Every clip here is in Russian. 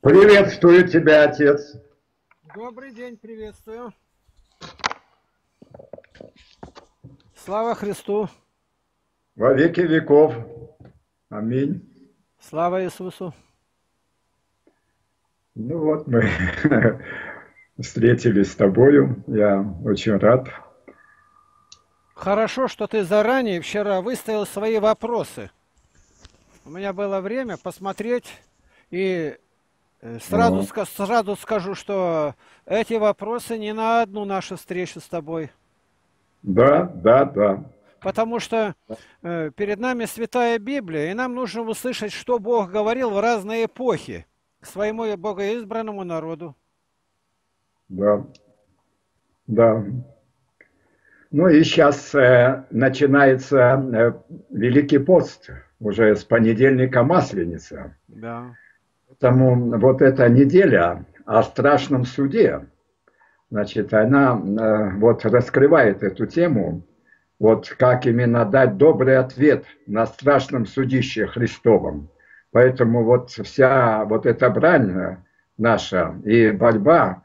Приветствую тебя, отец. Добрый день, приветствую. Слава Христу. Во веки веков. Аминь. Слава Иисусу. Ну вот мы встретились с тобою. Я очень рад. Хорошо, что ты заранее вчера выставил свои вопросы. У меня было время посмотреть и сразу, Ну. ска- сразу скажу, что эти вопросы не на одну нашу встречу с тобой. Да, да, да. Потому что э, перед нами Святая Библия, и нам нужно услышать, что Бог говорил в разные эпохи к своему богоизбранному народу. Да. Да. Ну и сейчас э, начинается э, Великий пост, уже с понедельника Масленица. Да. Поэтому вот эта неделя о страшном суде, значит, она э, вот раскрывает эту тему, вот как именно дать добрый ответ на страшном судище Христовом. Поэтому вот вся вот эта брань наша и борьба,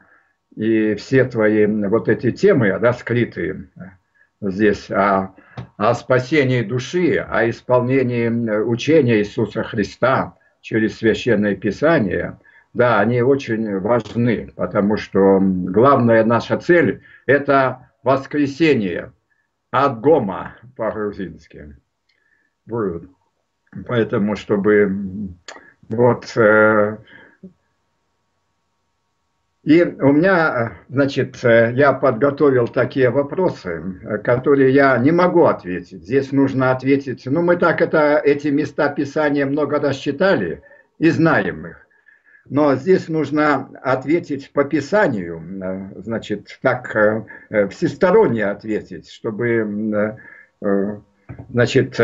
и все твои вот эти темы раскрытые э, здесь о, о спасении души, о исполнении учения Иисуса Христа через Священное Писание, да, они очень важны, потому что главная наша цель – это воскресение от гома по-грузински. Поэтому, чтобы вот э, и у меня, значит, э, я подготовил такие вопросы, э, которые я не могу ответить. Здесь нужно ответить, ну мы так это, эти места Писания много раз читали и знаем их. Но здесь нужно ответить по Писанию, э, значит, так всесторонне ответить, чтобы, значит,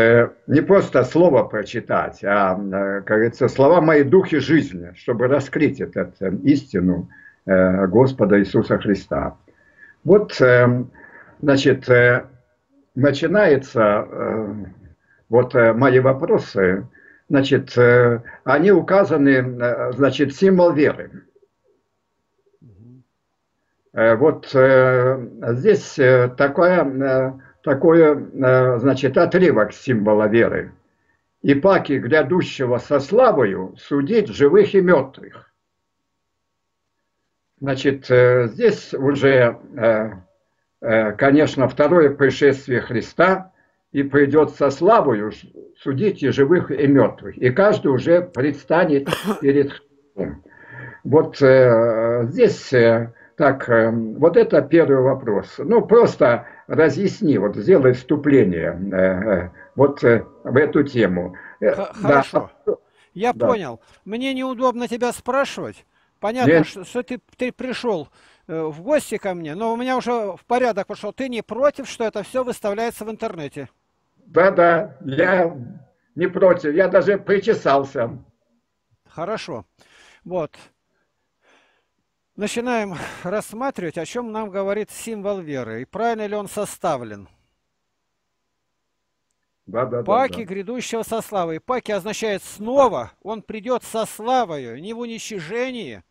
не просто слово прочитать, а, как говорится, слова мои духи жизни, чтобы раскрыть эту истину Господа Иисуса Христа. Вот, э, значит, э, начинается э, вот э, мои вопросы, значит, э, они указаны, э, значит, символ веры. Э, Вот э, здесь э, такое, э, такое, э, значит, отрывок символа веры. «И паки грядущего со славою судить живых и мертвых». Значит, э, здесь уже, э, э, конечно, второе пришествие Христа, и придет со славою судить и живых, и мертвых. И каждый уже предстанет перед Христом. Вот здесь так, вот это первый вопрос. Ну, просто разъясни, вот сделай вступление вот в эту тему. Э, Х- да. Хорошо. Я Да. понял. Мне неудобно тебя спрашивать. Понятно, Нет. что, что ты, ты пришел э, в гости ко мне, но у меня уже в порядок пошел. Ты не против, что это все выставляется в интернете? Да-да, я не против, я даже причесался. Хорошо. Вот. Начинаем рассматривать, о чем нам говорит символ веры и правильно ли он составлен. Да-да-да. Паки грядущего со славой. Паки означает снова, он придет со славою, не в уничижении,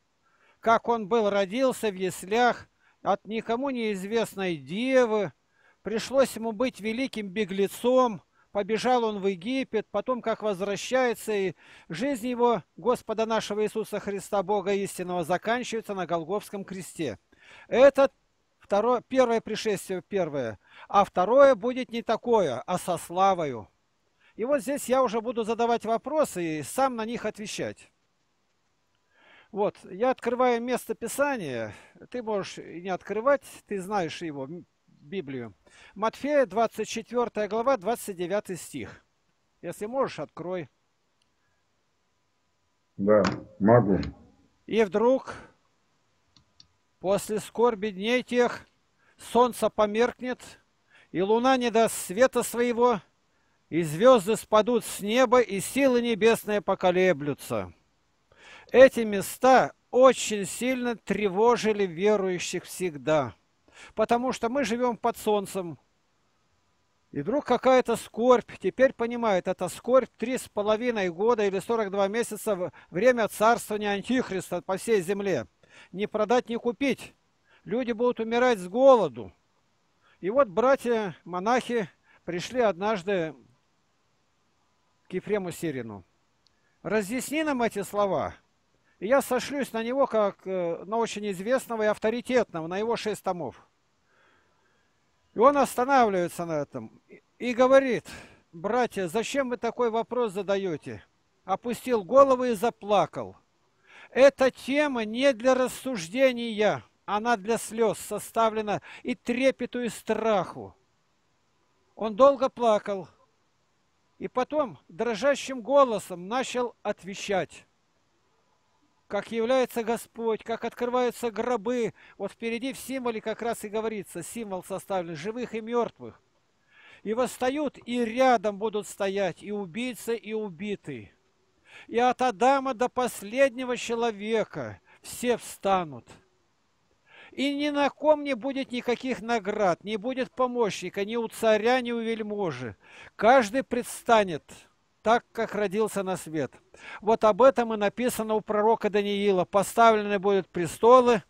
как он был родился в яслях от никому неизвестной девы. Пришлось ему быть великим беглецом, побежал он в Египет, потом как возвращается, и жизнь его, Господа нашего Иисуса Христа, Бога истинного, заканчивается на Голговском кресте. Это второе, первое пришествие, первое. А второе будет не такое, а со славою. И вот здесь я уже буду задавать вопросы и сам на них отвечать. Вот, я открываю место Писания. Ты можешь не открывать, ты знаешь его, Библию. Матфея, 24 глава, 29 стих. Если можешь, открой. Да, могу. И вдруг, после скорби дней тех, солнце померкнет, и луна не даст света своего, и звезды спадут с неба, и силы небесные поколеблются. Эти места очень сильно тревожили верующих всегда, потому что мы живем под солнцем. И вдруг какая-то скорбь, теперь понимает, это скорбь три с половиной года или 42 месяца время царствования Антихриста по всей земле. Не продать, не купить. Люди будут умирать с голоду. И вот братья-монахи пришли однажды к Ефрему Сирину. Разъясни нам эти слова. Я сошлюсь на него как э, на очень известного и авторитетного, на его шесть томов. И он останавливается на этом и говорит, братья, зачем вы такой вопрос задаете? Опустил голову и заплакал. Эта тема не для рассуждения, она для слез составлена и трепету, и страху. Он долго плакал, и потом дрожащим голосом начал отвечать как является Господь, как открываются гробы. Вот впереди в символе как раз и говорится, символ составлен живых и мертвых. И восстают, и рядом будут стоять и убийцы, и убитый. И от Адама до последнего человека все встанут. И ни на ком не будет никаких наград, не будет помощника ни у царя, ни у вельможи. Каждый предстанет – так, как родился на свет. Вот об этом и написано у пророка Даниила. Поставлены будут престолы,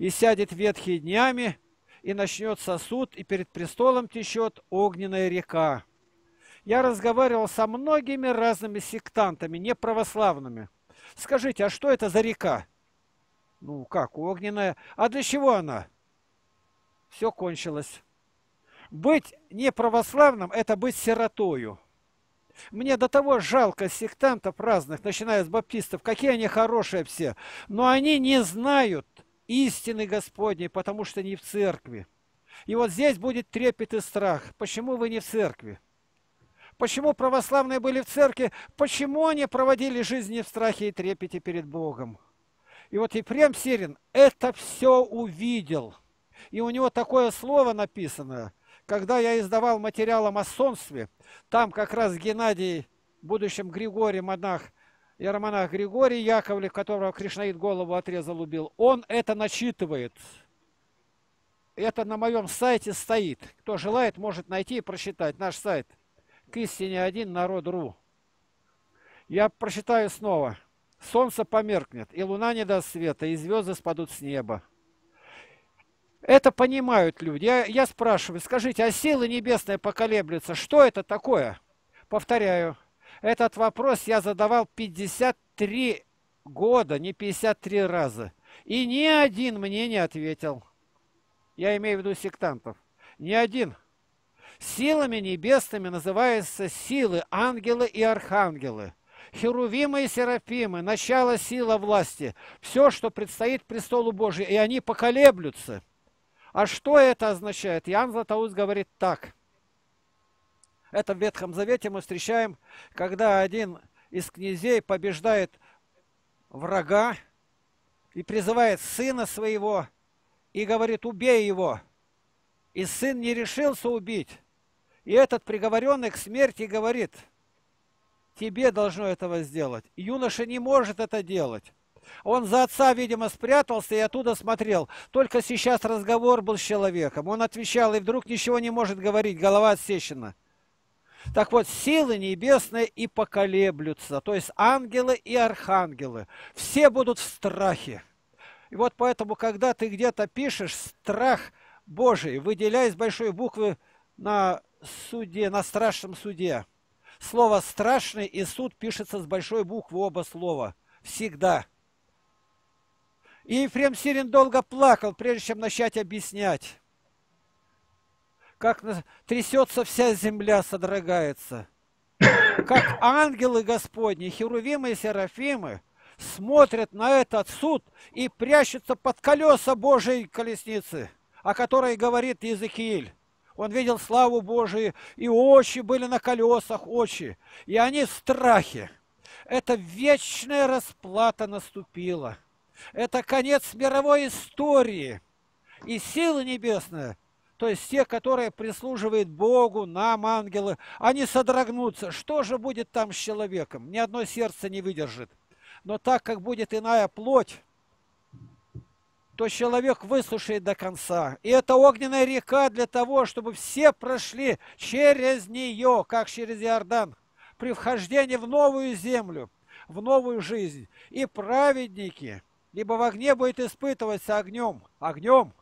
и сядет ветхий днями, и начнется суд, и перед престолом течет огненная река. Я разговаривал со многими разными сектантами, неправославными. Скажите, а что это за река? Ну, как, огненная. А для чего она? Все кончилось. Быть неправославным – это быть сиротою. Мне до того жалко сектантов разных, начиная с баптистов, какие они хорошие все. Но они не знают истины Господней, потому что не в церкви. И вот здесь будет трепет и страх. Почему вы не в церкви? Почему православные были в церкви? Почему они проводили жизнь не в страхе и трепете перед Богом? И вот Ефрем Сирин это все увидел. И у него такое слово написано – когда я издавал материал о масонстве, там как раз Геннадий, будущем Григорий, монах, иеромонах Григорий Яковлев, которого Кришнаид голову отрезал, убил, он это начитывает. Это на моем сайте стоит. Кто желает, может найти и прочитать наш сайт. К истине один народ.ру. Я прочитаю снова. Солнце померкнет, и луна не даст света, и звезды спадут с неба. Это понимают люди. Я, я спрашиваю, скажите, а силы небесные поколеблются, что это такое? Повторяю, этот вопрос я задавал 53 года, не 53 раза. И ни один мне не ответил. Я имею в виду сектантов. Ни один. Силами небесными называются силы, ангелы и архангелы. Херувимы и Серафимы, начало сила власти. Все, что предстоит престолу Божию, и они поколеблются. А что это означает? Иоанн Златоуст говорит так. Это в Ветхом Завете мы встречаем, когда один из князей побеждает врага и призывает сына своего и говорит, убей его. И сын не решился убить. И этот приговоренный к смерти говорит, тебе должно этого сделать. Юноша не может это делать. Он за отца, видимо, спрятался и оттуда смотрел. Только сейчас разговор был с человеком. Он отвечал, и вдруг ничего не может говорить, голова отсечена. Так вот, силы небесные и поколеблются, то есть ангелы и архангелы. Все будут в страхе. И вот поэтому, когда ты где-то пишешь страх Божий, выделяй с большой буквы на суде, на страшном суде. Слово «страшный» и «суд» пишется с большой буквы оба слова. Всегда. И Ефрем Сирин долго плакал, прежде чем начать объяснять. Как трясется вся земля, содрогается. Как ангелы Господни, Херувимы и Серафимы смотрят на этот суд и прячутся под колеса Божьей колесницы, о которой говорит Иезекииль. Он видел славу Божию, и очи были на колесах, очи. И они в страхе. Это вечная расплата наступила. Это конец мировой истории. И силы небесные, то есть те, которые прислуживают Богу, нам, ангелы, они содрогнутся. Что же будет там с человеком? Ни одно сердце не выдержит. Но так как будет иная плоть, то человек выслушает до конца. И это огненная река для того, чтобы все прошли через нее, как через Иордан, при вхождении в новую землю, в новую жизнь. И праведники, либо в огне будет испытываться огнем, огнем,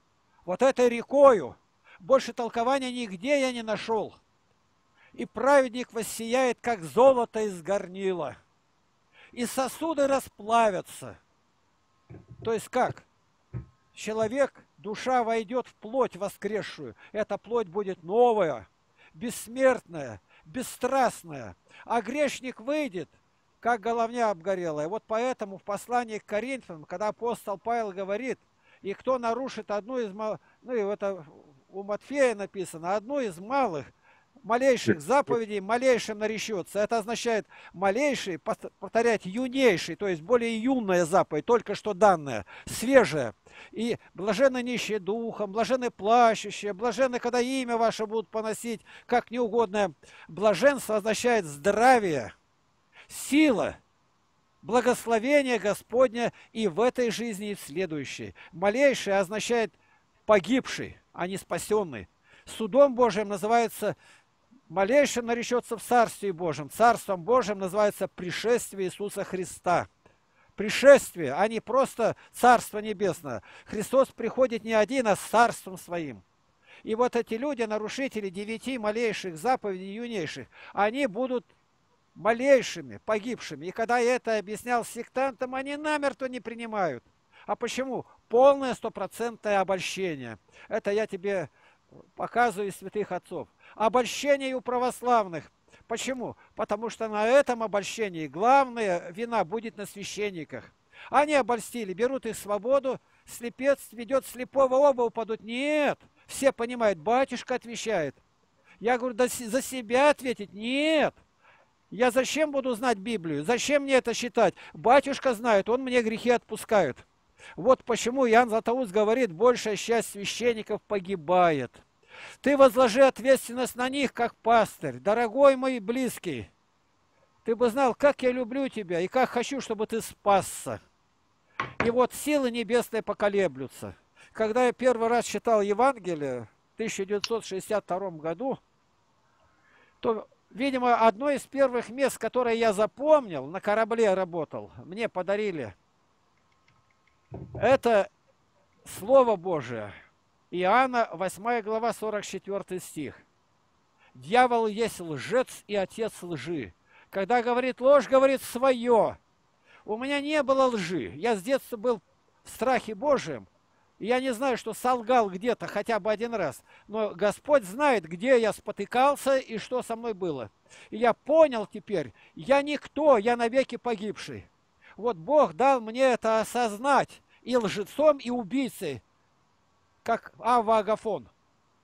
вот этой рекою. Больше толкования нигде я не нашел. И праведник воссияет, как золото из горнила. И сосуды расплавятся. То есть как? человек, душа войдет в плоть воскресшую. Эта плоть будет новая, бессмертная, бесстрастная. А грешник выйдет, как головня обгорелая. Вот поэтому в послании к Коринфянам, когда апостол Павел говорит, и кто нарушит одну из малых, ну и это у Матфея написано, одну из малых, малейших заповедей малейшим наречется. Это означает малейший, повторять, юнейший, то есть более юная заповедь, только что данная, свежая. И блаженны нищие духом, блаженны плачущие, блаженны, когда имя ваше будут поносить, как неугодное. Блаженство означает здравие, сила, благословение Господня и в этой жизни, и в следующей. Малейший означает погибший, а не спасенный. Судом Божьим называется малейшим наречется в Царстве Божьем. Царством Божьим называется пришествие Иисуса Христа. Пришествие, а не просто Царство Небесное. Христос приходит не один, а с Царством Своим. И вот эти люди, нарушители девяти малейших заповедей юнейших, они будут малейшими, погибшими. И когда я это объяснял сектантам, они намертво не принимают. А почему? Полное стопроцентное обольщение. Это я тебе показываю из святых отцов обольщение у православных. Почему? Потому что на этом обольщении главная вина будет на священниках. Они обольстили, берут их свободу, слепец ведет слепого, оба упадут. Нет, все понимают, батюшка отвечает. Я говорю, да за себя ответить? Нет. Я зачем буду знать Библию? Зачем мне это считать? Батюшка знает, он мне грехи отпускает. Вот почему Иоанн Златоуст говорит, большая часть священников погибает. Ты возложи ответственность на них, как пастырь. Дорогой мой близкий, ты бы знал, как я люблю тебя и как хочу, чтобы ты спасся. И вот силы небесные поколеблются. Когда я первый раз читал Евангелие в 1962 году, то, видимо, одно из первых мест, которое я запомнил, на корабле работал, мне подарили, это Слово Божие – Иоанна, 8 глава, 44 стих. Дьявол есть лжец и отец лжи. Когда говорит ложь, говорит свое. У меня не было лжи. Я с детства был в страхе Божьем. Я не знаю, что солгал где-то хотя бы один раз. Но Господь знает, где я спотыкался и что со мной было. И я понял теперь, я никто, я навеки погибший. Вот Бог дал мне это осознать и лжецом, и убийцей как Ава Агафон.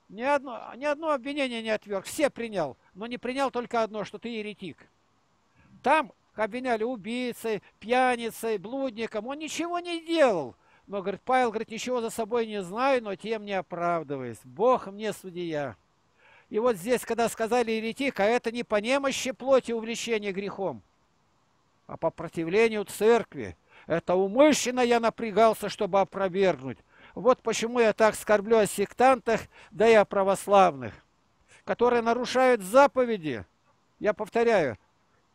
Ни одно, ни одно обвинение не отверг, все принял, но не принял только одно, что ты еретик. Там обвиняли убийцей, пьяницей, блудником, он ничего не делал. Но, говорит, Павел, говорит, ничего за собой не знаю, но тем не оправдываясь. Бог мне судья. И вот здесь, когда сказали еретик, а это не по немощи плоти увлечения грехом, а по противлению церкви. Это умышленно я напрягался, чтобы опровергнуть. Вот почему я так скорблю о сектантах, да и о православных, которые нарушают заповеди. Я повторяю,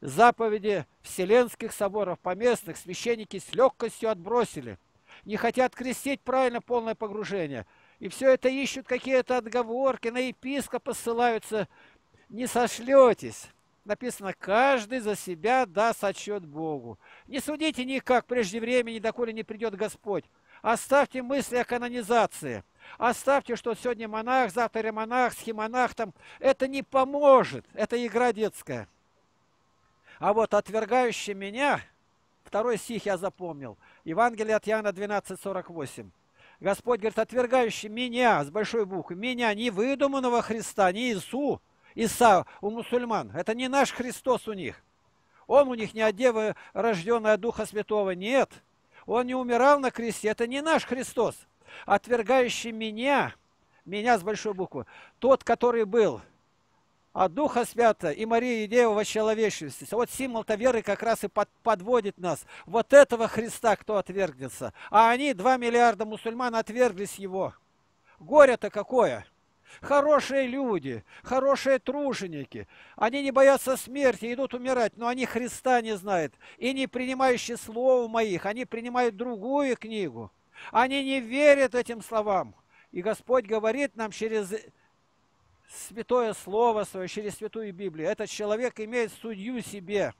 заповеди Вселенских соборов поместных священники с легкостью отбросили. Не хотят крестить правильно полное погружение. И все это ищут какие-то отговорки, на епископа ссылаются. Не сошлетесь. Написано, каждый за себя даст отчет Богу. Не судите никак прежде времени, доколе не придет Господь. Оставьте мысли о канонизации. Оставьте, что сегодня монах, завтра монах, схемонах там. Это не поможет. Это игра детская. А вот отвергающий меня, второй стих я запомнил. Евангелие от Иоанна 12:48. Господь говорит, отвергающий меня, с большой буквы, меня, не выдуманного Христа, не Иису, Иса у мусульман. Это не наш Христос у них. Он у них не от Девы, рожденная Духа Святого, нет. Он не умирал на кресте. Это не наш Христос. Отвергающий меня, меня с большой буквы, тот, который был от Духа Святого и Марии Дева во человечности. Вот символ-то веры как раз и под, подводит нас. Вот этого Христа кто отвергнется. А они, два миллиарда мусульман, отверглись его. Горе-то какое! Хорошие люди, хорошие труженики. Они не боятся смерти, идут умирать, но они Христа не знают. И не принимающие слов моих, они принимают другую книгу. Они не верят этим словам. И Господь говорит нам через святое слово свое, через святую Библию. Этот человек имеет судью себе.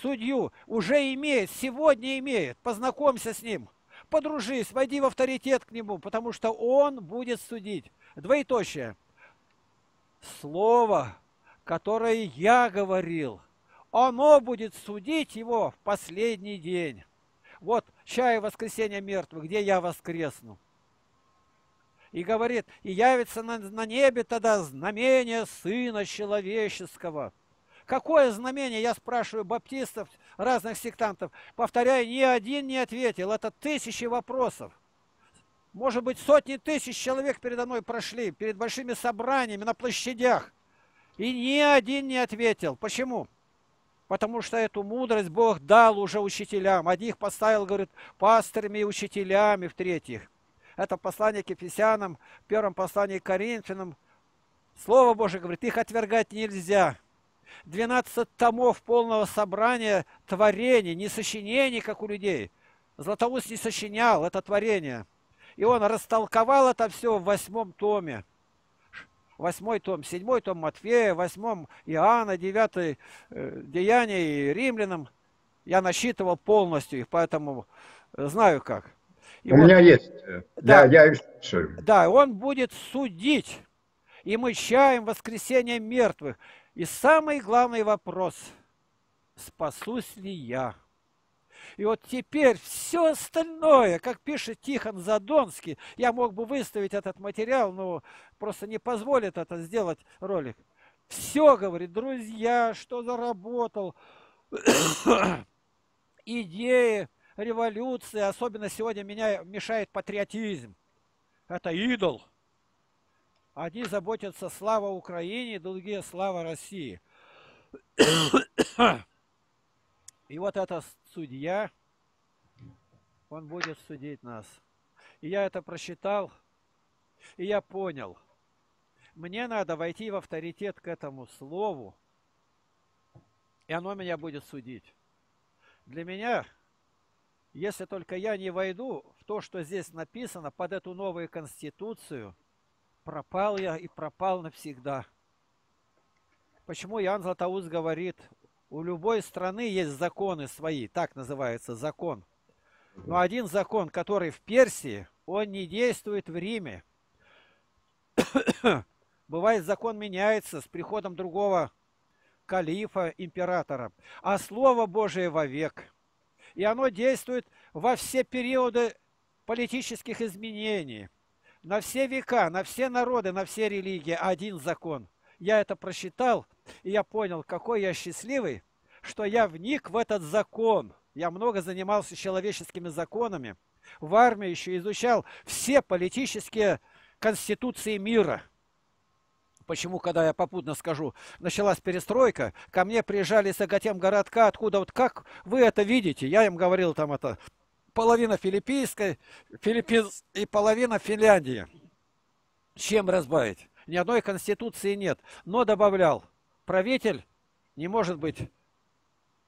Судью уже имеет, сегодня имеет. Познакомься с ним, подружись, войди в авторитет к нему, потому что он будет судить. Двоеточие. Слово, которое я говорил, оно будет судить его в последний день. Вот чай воскресения мертвых, где я воскресну. И говорит, и явится на, на небе тогда знамение Сына Человеческого. Какое знамение, я спрашиваю баптистов, разных сектантов. Повторяю, ни один не ответил. Это тысячи вопросов. Может быть, сотни тысяч человек передо мной прошли, перед большими собраниями, на площадях. И ни один не ответил. Почему? Потому что эту мудрость Бог дал уже учителям. Одних поставил, говорит, пастырями и учителями, в-третьих. Это послание к Ефесянам, в первом послании к Коринфянам. Слово Божие говорит, их отвергать нельзя. 12 томов полного собрания творений, не сочинений, как у людей. Златоуст не сочинял это творение. И он растолковал это все в восьмом томе. Восьмой том, седьмой том Матфея, восьмом Иоанна, девятый э, Деяния и Римлянам. Я насчитывал полностью их, поэтому знаю как. И У вот, меня есть. Э, да, я, я слушаю. Да, он будет судить. И мы чаем воскресение мертвых. И самый главный вопрос. Спасусь ли я? И вот теперь все остальное, как пишет Тихон Задонский, я мог бы выставить этот материал, но просто не позволит это сделать ролик. Все, говорит, друзья, что заработал, идеи, революции, особенно сегодня меня мешает патриотизм. Это идол. Одни заботятся слава Украине, другие слава России. И вот этот судья, он будет судить нас. И я это просчитал, и я понял. Мне надо войти в авторитет к этому слову, и оно меня будет судить. Для меня если только я не войду в то, что здесь написано, под эту новую конституцию, пропал я и пропал навсегда. Почему Иоанн Златоуст говорит, у любой страны есть законы свои, так называется закон. Но один закон, который в Персии, он не действует в Риме. Бывает, закон меняется с приходом другого калифа, императора. А Слово Божие вовек – и оно действует во все периоды политических изменений, на все века, на все народы, на все религии. Один закон. Я это просчитал, и я понял, какой я счастливый, что я вник в этот закон. Я много занимался человеческими законами. В армии еще изучал все политические конституции мира – Почему, когда я попутно скажу, началась перестройка, ко мне приезжали с Агатем городка, откуда вот как вы это видите? Я им говорил там это, половина филиппийской, Филиппин и половина Финляндии. Чем разбавить? Ни одной конституции нет. Но добавлял, правитель не может быть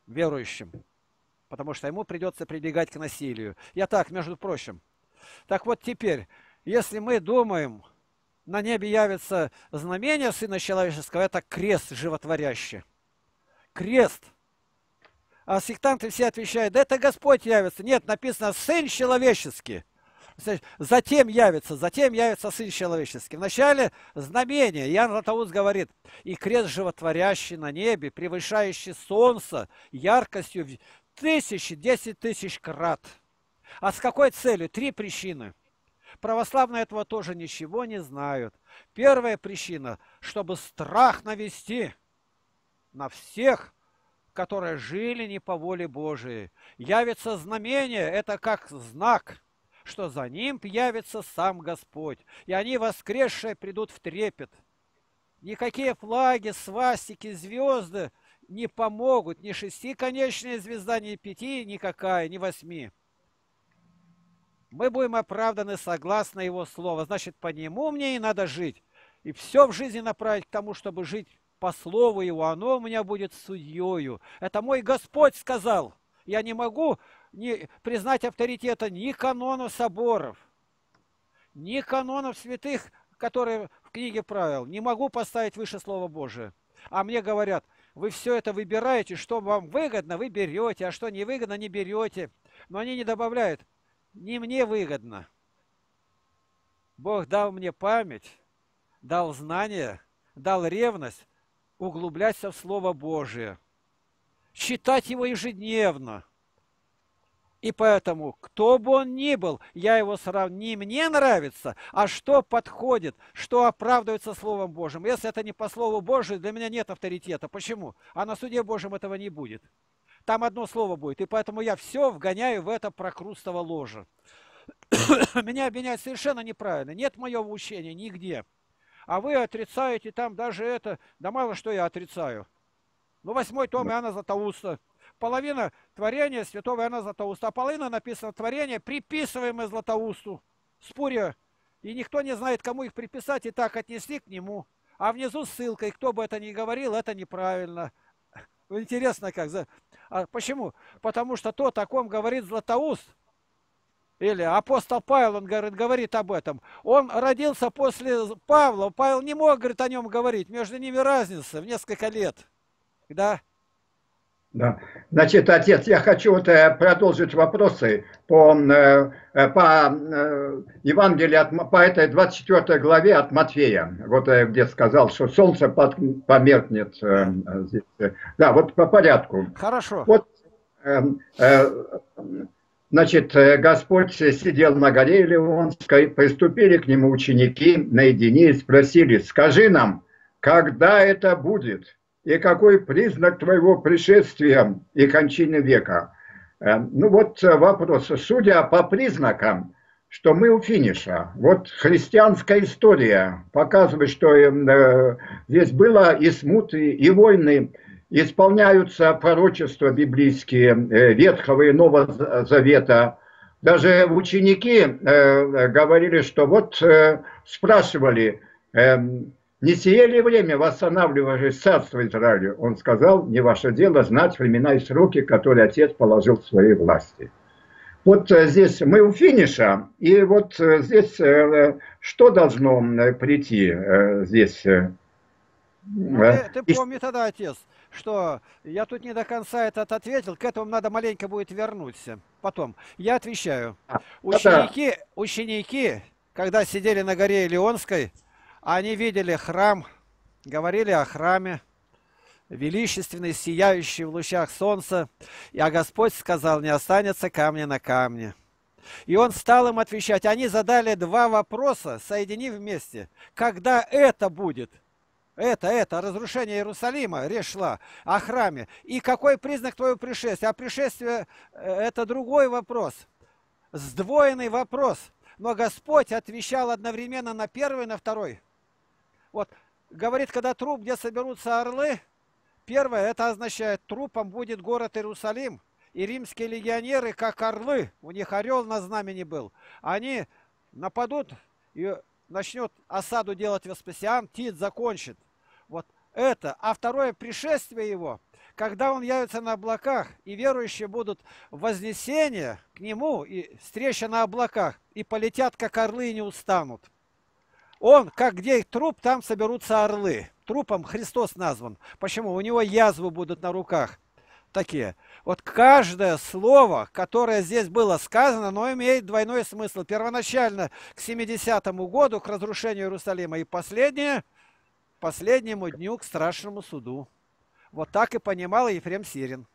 верующим, потому что ему придется прибегать к насилию. Я так, между прочим. Так вот теперь, если мы думаем, на небе явится знамение Сына Человеческого, это крест животворящий. Крест. А сектанты все отвечают, да это Господь явится. Нет, написано Сын Человеческий. Затем явится, затем явится Сын Человеческий. Вначале знамение. Ян Златоуст говорит, и крест животворящий на небе, превышающий солнце яркостью в тысячи, десять тысяч крат. А с какой целью? Три причины – Православные этого тоже ничего не знают. Первая причина, чтобы страх навести на всех, которые жили не по воле Божией. Явится знамение, это как знак, что за ним явится сам Господь. И они, воскресшие, придут в трепет. Никакие флаги, свастики, звезды не помогут. Ни шестиконечная звезда, ни пяти, никакая, ни восьми. Мы будем оправданы согласно Его Слову. Значит, по Нему мне и надо жить. И все в жизни направить к тому, чтобы жить по Слову Его. Оно у меня будет судьею. Это мой Господь сказал. Я не могу не признать авторитета ни канона соборов, ни канонов святых, которые в книге правил. Не могу поставить выше Слова Божия. А мне говорят, вы все это выбираете, что вам выгодно, вы берете, а что не выгодно, не берете. Но они не добавляют, не мне выгодно. Бог дал мне память, дал знания, дал ревность углубляться в Слово Божие, читать его ежедневно. И поэтому, кто бы он ни был, я его сравню, не мне нравится, а что подходит, что оправдывается Словом Божьим. Если это не по Слову Божию, для меня нет авторитета. Почему? А на суде Божьем этого не будет. Там одно слово будет. И поэтому я все вгоняю в это прокрустово ложе. Меня обвиняют совершенно неправильно. Нет моего учения нигде. А вы отрицаете там даже это. Да мало что я отрицаю. Ну, восьмой том Иоанна Златоуста. Половина творения святого Иоанна Златоуста. А половина написано творение, приписываемое Златоусту. Споря. И никто не знает, кому их приписать, и так отнесли к нему. А внизу ссылка, и кто бы это ни говорил, это неправильно. Интересно как. А почему? Потому что то, о ком говорит Златоуст, или апостол Павел, он говорит, говорит об этом. Он родился после Павла. Павел не мог, говорит, о нем говорить. Между ними разница в несколько лет. Да? Да. Значит, отец, я хочу вот э, продолжить вопросы по, э, э, по Евангелию, от, по этой 24 главе от Матфея, вот где сказал, что солнце померкнет. Здесь. Да, вот по порядку. Хорошо. Вот, значит, Господь сидел на горе Ливонской, приступили к нему ученики наедине и спросили, скажи нам, когда это будет? И какой признак твоего пришествия и кончины века? Э, ну вот э, вопрос. Судя по признакам, что мы у финиша. Вот христианская история показывает, что э, здесь было и смуты, и войны, исполняются пророчества библейские Ветхого и Нового Завета. Даже ученики говорили, что вот спрашивали, эм, не сие ли время восстанавливаешь царство Израилю? Он сказал, не ваше дело знать времена и сроки, которые отец положил в своей власти. Вот э, здесь мы у финиша, и вот э, здесь э, что должно прийти здесь? Ну, ты, ты помни тогда, отец, что я тут не до конца этот ответил, к этому надо маленько будет вернуться. Потом, я отвечаю. Ученики, ученики, когда сидели на горе Леонской, они видели храм, говорили о храме, величественный, сияющий в лучах солнца, а Господь сказал, не останется камня на камне. И он стал им отвечать. Они задали два вопроса, соединив вместе. Когда это будет? Это, это, разрушение Иерусалима, речь шла о храме. И какой признак твоего пришествия? А пришествие э, – это другой вопрос. Сдвоенный вопрос. Но Господь отвечал одновременно на первый на второй. Вот, говорит, когда труп, где соберутся орлы, первое, это означает, трупом будет город Иерусалим. И римские легионеры, как орлы, у них орел на знамени был, они нападут и начнет осаду делать Веспасиан, Тит закончит. Вот это. А второе пришествие его, когда он явится на облаках, и верующие будут вознесение к нему, и встреча на облаках, и полетят, как орлы, и не устанут. Он, как где труп, там соберутся орлы. Трупом Христос назван. Почему? У него язвы будут на руках. Такие. Вот каждое слово, которое здесь было сказано, оно имеет двойной смысл. Первоначально к 70-му году, к разрушению Иерусалима, и последнее, последнему дню к страшному суду. Вот так и понимал Ефрем Сирин.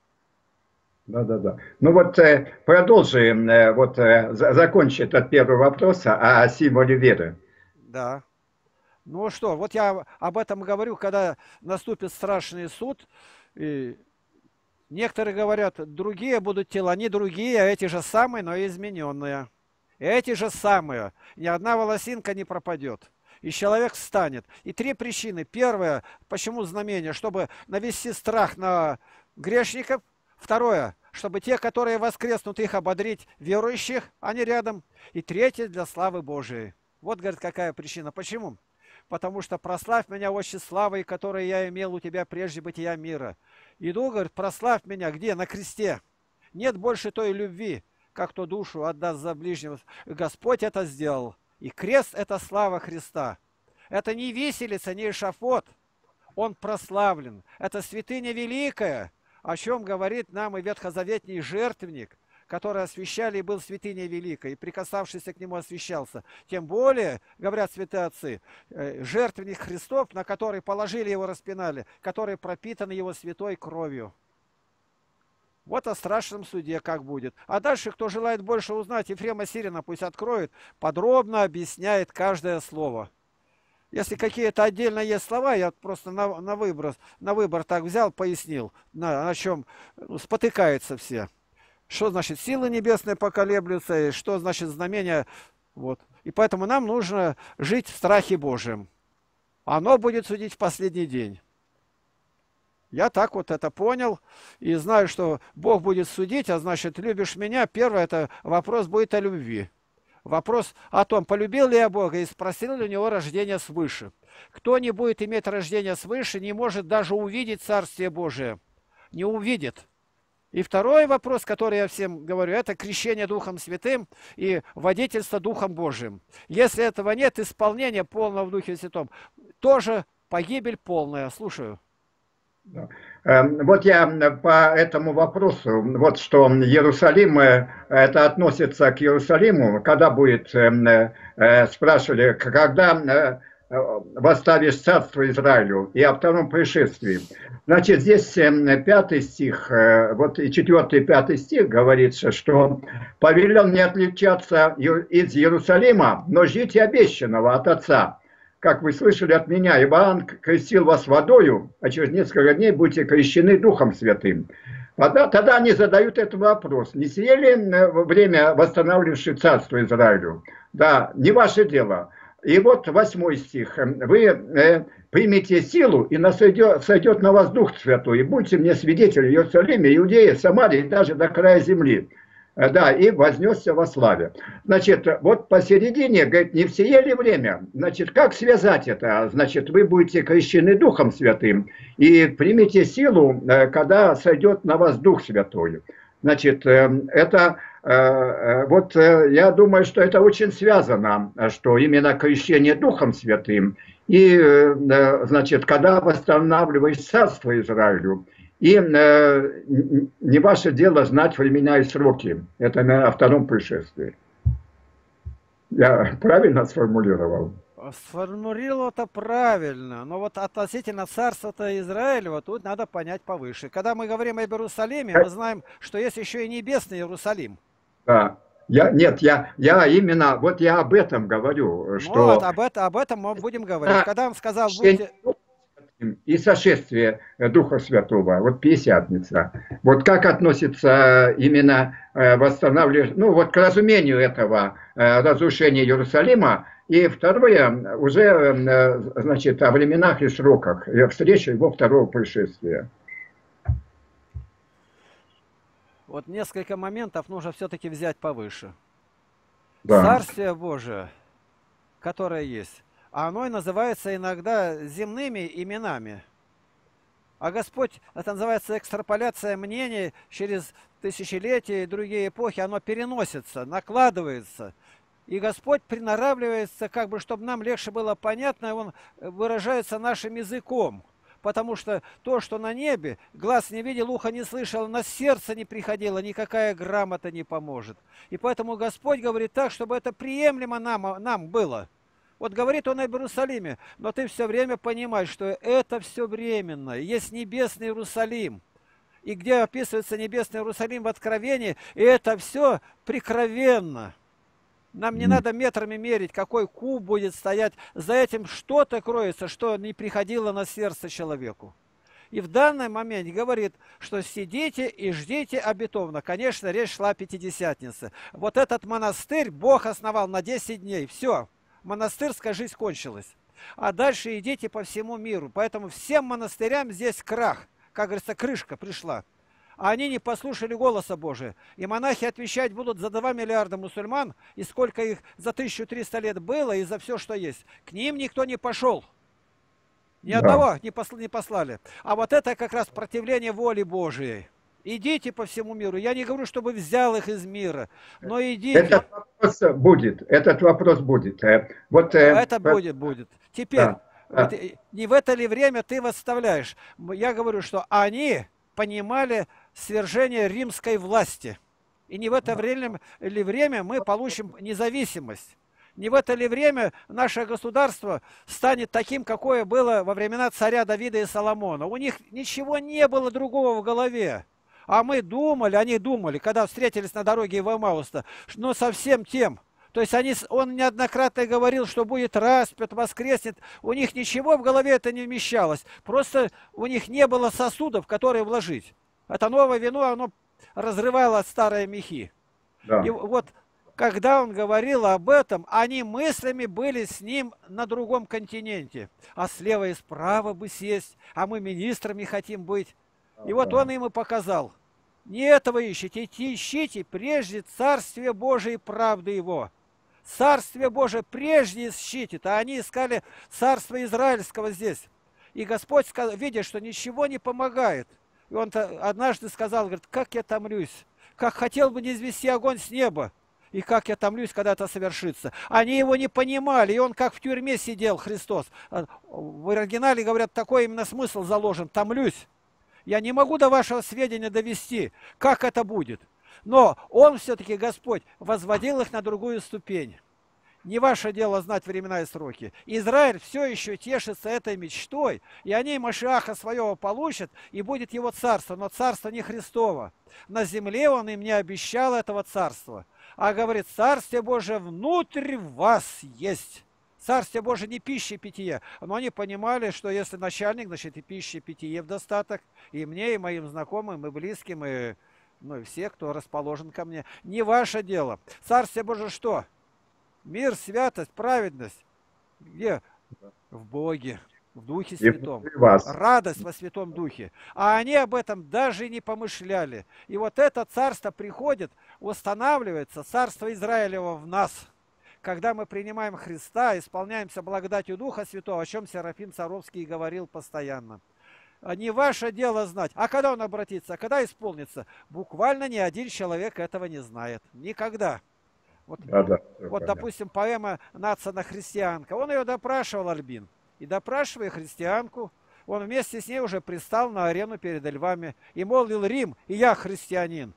Да, да, да. Ну вот э, продолжим, э, вот э, закончить этот первый вопрос о символе веры. Да. Ну что, вот я об этом говорю, когда наступит страшный суд, и некоторые говорят, другие будут тела, не другие, а эти же самые, но измененные. Эти же самые. Ни одна волосинка не пропадет. и человек встанет. И три причины. Первое, почему знамение? Чтобы навести страх на грешников. Второе, чтобы те, которые воскреснут, их ободрить верующих, они рядом. И третье, для славы Божией. Вот, говорит, какая причина. Почему? Потому что прославь меня, очень славой, которой я имел у тебя прежде бытия мира. Иду, говорит, прославь меня. Где? На кресте. Нет больше той любви, как кто душу отдаст за ближнего. Господь это сделал. И крест – это слава Христа. Это не виселица, не эшафот. Он прославлен. Это святыня великая, о чем говорит нам и ветхозаветний жертвенник, который освящали и был святыней великой, и прикасавшийся к нему освящался. Тем более, говорят святые отцы, э, жертвенник Христов, на который положили его, распинали, который пропитан его святой кровью. Вот о страшном суде как будет. А дальше, кто желает больше узнать, Ефрема Сирина пусть откроет, подробно объясняет каждое слово. Если какие-то отдельно есть слова, я просто на, на, выбор, на выбор так взял, пояснил, на, на чем ну, спотыкаются все. Что значит силы небесные поколеблются, и что значит знамение. Вот. И поэтому нам нужно жить в страхе Божьем. Оно будет судить в последний день. Я так вот это понял и знаю, что Бог будет судить, а значит, любишь меня. Первое, это вопрос будет о любви. Вопрос о том, полюбил ли я Бога и спросил ли у него рождение свыше. Кто не будет иметь рождение свыше, не может даже увидеть Царствие Божие. Не увидит. И второй вопрос, который я всем говорю, это крещение Духом Святым и водительство Духом Божиим. Если этого нет, исполнения полного в Духе Святом, тоже погибель полная. Слушаю. Эм, вот я по этому вопросу, вот что Иерусалим, э, это относится к Иерусалиму, когда будет, эм, э, спрашивали, когда э, восставишь царство Израилю и о втором пришествии. Значит, здесь эм, пятый стих, вот и четвертый и пятый стих говорится, что повелел не отличаться из Иерусалима, но жить обещанного от Отца как вы слышали от меня, Иоанн крестил вас водою, а через несколько дней будете крещены Духом Святым. Тогда, тогда они задают этот вопрос. Не сие ли время восстанавливающее царство Израилю? Да, не ваше дело. И вот восьмой стих. Вы э, примите силу, и сойдет, сойдет на вас Дух Святой, и будете мне свидетели в Иерусалиме, Иудеи, Самарии, и даже до края земли. Э, да, и вознесся во славе. Значит, вот посередине, говорит, не все ли время? Значит, как связать это? Значит, вы будете крещены Духом Святым и примите силу, э, когда сойдет на вас Дух Святой. Значит, э, это, вот я думаю, что это очень связано, что именно крещение Духом Святым и, значит, когда восстанавливаешь царство Израилю, и э, не ваше дело знать времена и сроки. Это на втором пришествии. Я правильно сформулировал? Сформулировал это правильно, но вот относительно царства-то Израилева тут надо понять повыше. Когда мы говорим об Иерусалиме, мы знаем, что есть еще и небесный Иерусалим. Да. Я, нет, я, я именно, вот я об этом говорю, что... Вот, об, это, об этом мы будем говорить. Когда он сказал, будьте и сошествие Духа Святого, вот Пятидесятница. Вот как относится именно э, восстанавливание, ну вот к разумению этого э, разрушения Иерусалима, и второе, уже, э, значит, о временах и сроках встречи его второго пришествия. Вот несколько моментов нужно все-таки взять повыше. Да. Царствие Божие, которое есть, оно и называется иногда земными именами. А Господь, это называется экстраполяция мнений через тысячелетия и другие эпохи, оно переносится, накладывается. И Господь приноравливается, как бы, чтобы нам легче было понятно, Он выражается нашим языком. Потому что то, что на небе, глаз не видел, ухо не слышал, на сердце не приходило, никакая грамота не поможет. И поэтому Господь говорит так, чтобы это приемлемо нам, нам было. Вот говорит он об Иерусалиме, но ты все время понимаешь, что это все временно. Есть небесный Иерусалим. И где описывается небесный Иерусалим в Откровении, и это все прикровенно. Нам не надо метрами мерить, какой куб будет стоять. За этим что-то кроется, что не приходило на сердце человеку. И в данный момент говорит, что сидите и ждите обетовно. Конечно, речь шла о Пятидесятнице. Вот этот монастырь Бог основал на 10 дней. Все монастырская жизнь кончилась. А дальше идите по всему миру. Поэтому всем монастырям здесь крах. Как говорится, крышка пришла. А они не послушали голоса Божия. И монахи отвечать будут за 2 миллиарда мусульман, и сколько их за 1300 лет было, и за все, что есть. К ним никто не пошел. Ни да. одного не, посл не послали. А вот это как раз противление воли Божией. Идите по всему миру. Я не говорю, чтобы взял их из мира, но идите. Этот вопрос будет. Этот вопрос будет. Э, вот, э, это будет, будет. Теперь, да. Вот, не в это ли время ты восставляешь? Я говорю, что они понимали свержение римской власти. И не в это время ли время мы получим независимость. Не в это ли время наше государство станет таким, какое было во времена царя Давида и Соломона? У них ничего не было другого в голове. А мы думали, они думали, когда встретились на дороге в Эмауста, но совсем тем. То есть они, он неоднократно говорил, что будет распят, воскреснет. У них ничего в голове это не вмещалось. Просто у них не было сосудов, которые вложить. Это новое вино, оно разрывало старые мехи. Да. И вот когда он говорил об этом, они мыслями были с ним на другом континенте. А слева и справа бы сесть, а мы министрами хотим быть. И вот он им и показал. Не этого ищите, ищите прежде Царствие Божие и правды Его. Царствие Божие прежде ищите, а они искали Царство Израильского здесь. И Господь, сказал, видя, что ничего не помогает, и он однажды сказал, говорит, как я томлюсь, как хотел бы не извести огонь с неба, и как я томлюсь, когда это совершится. Они его не понимали, и он как в тюрьме сидел, Христос. А, в оригинале, говорят, такой именно смысл заложен, томлюсь. Я не могу до вашего сведения довести, как это будет. Но он все-таки, Господь, возводил их на другую ступень. Не ваше дело знать времена и сроки. Израиль все еще тешится этой мечтой, и они Машиаха своего получат, и будет его царство, но царство не Христово. На земле он им не обещал этого царства а говорит, Царствие Божие внутрь вас есть. Царствие Божие не пища и питье. Но они понимали, что если начальник, значит и пища и питье в достаток. И мне, и моим знакомым, и близким, и ну, и все, кто расположен ко мне. Не ваше дело. Царствие Божие что? Мир, святость, праведность. Где? В Боге в Духе Святом. Вас. Радость во Святом Духе. А они об этом даже не помышляли. И вот это царство приходит, устанавливается, царство Израилева в нас. Когда мы принимаем Христа, исполняемся благодатью Духа Святого, о чем Серафим Царовский говорил постоянно. А не ваше дело знать. А когда он обратится, когда исполнится? Буквально ни один человек этого не знает. Никогда. Вот, да, да, вот допустим, поэма «Нация на христианка». Он ее допрашивал, Альбин и допрашивая христианку, он вместе с ней уже пристал на арену перед львами и молвил Рим, и я христианин.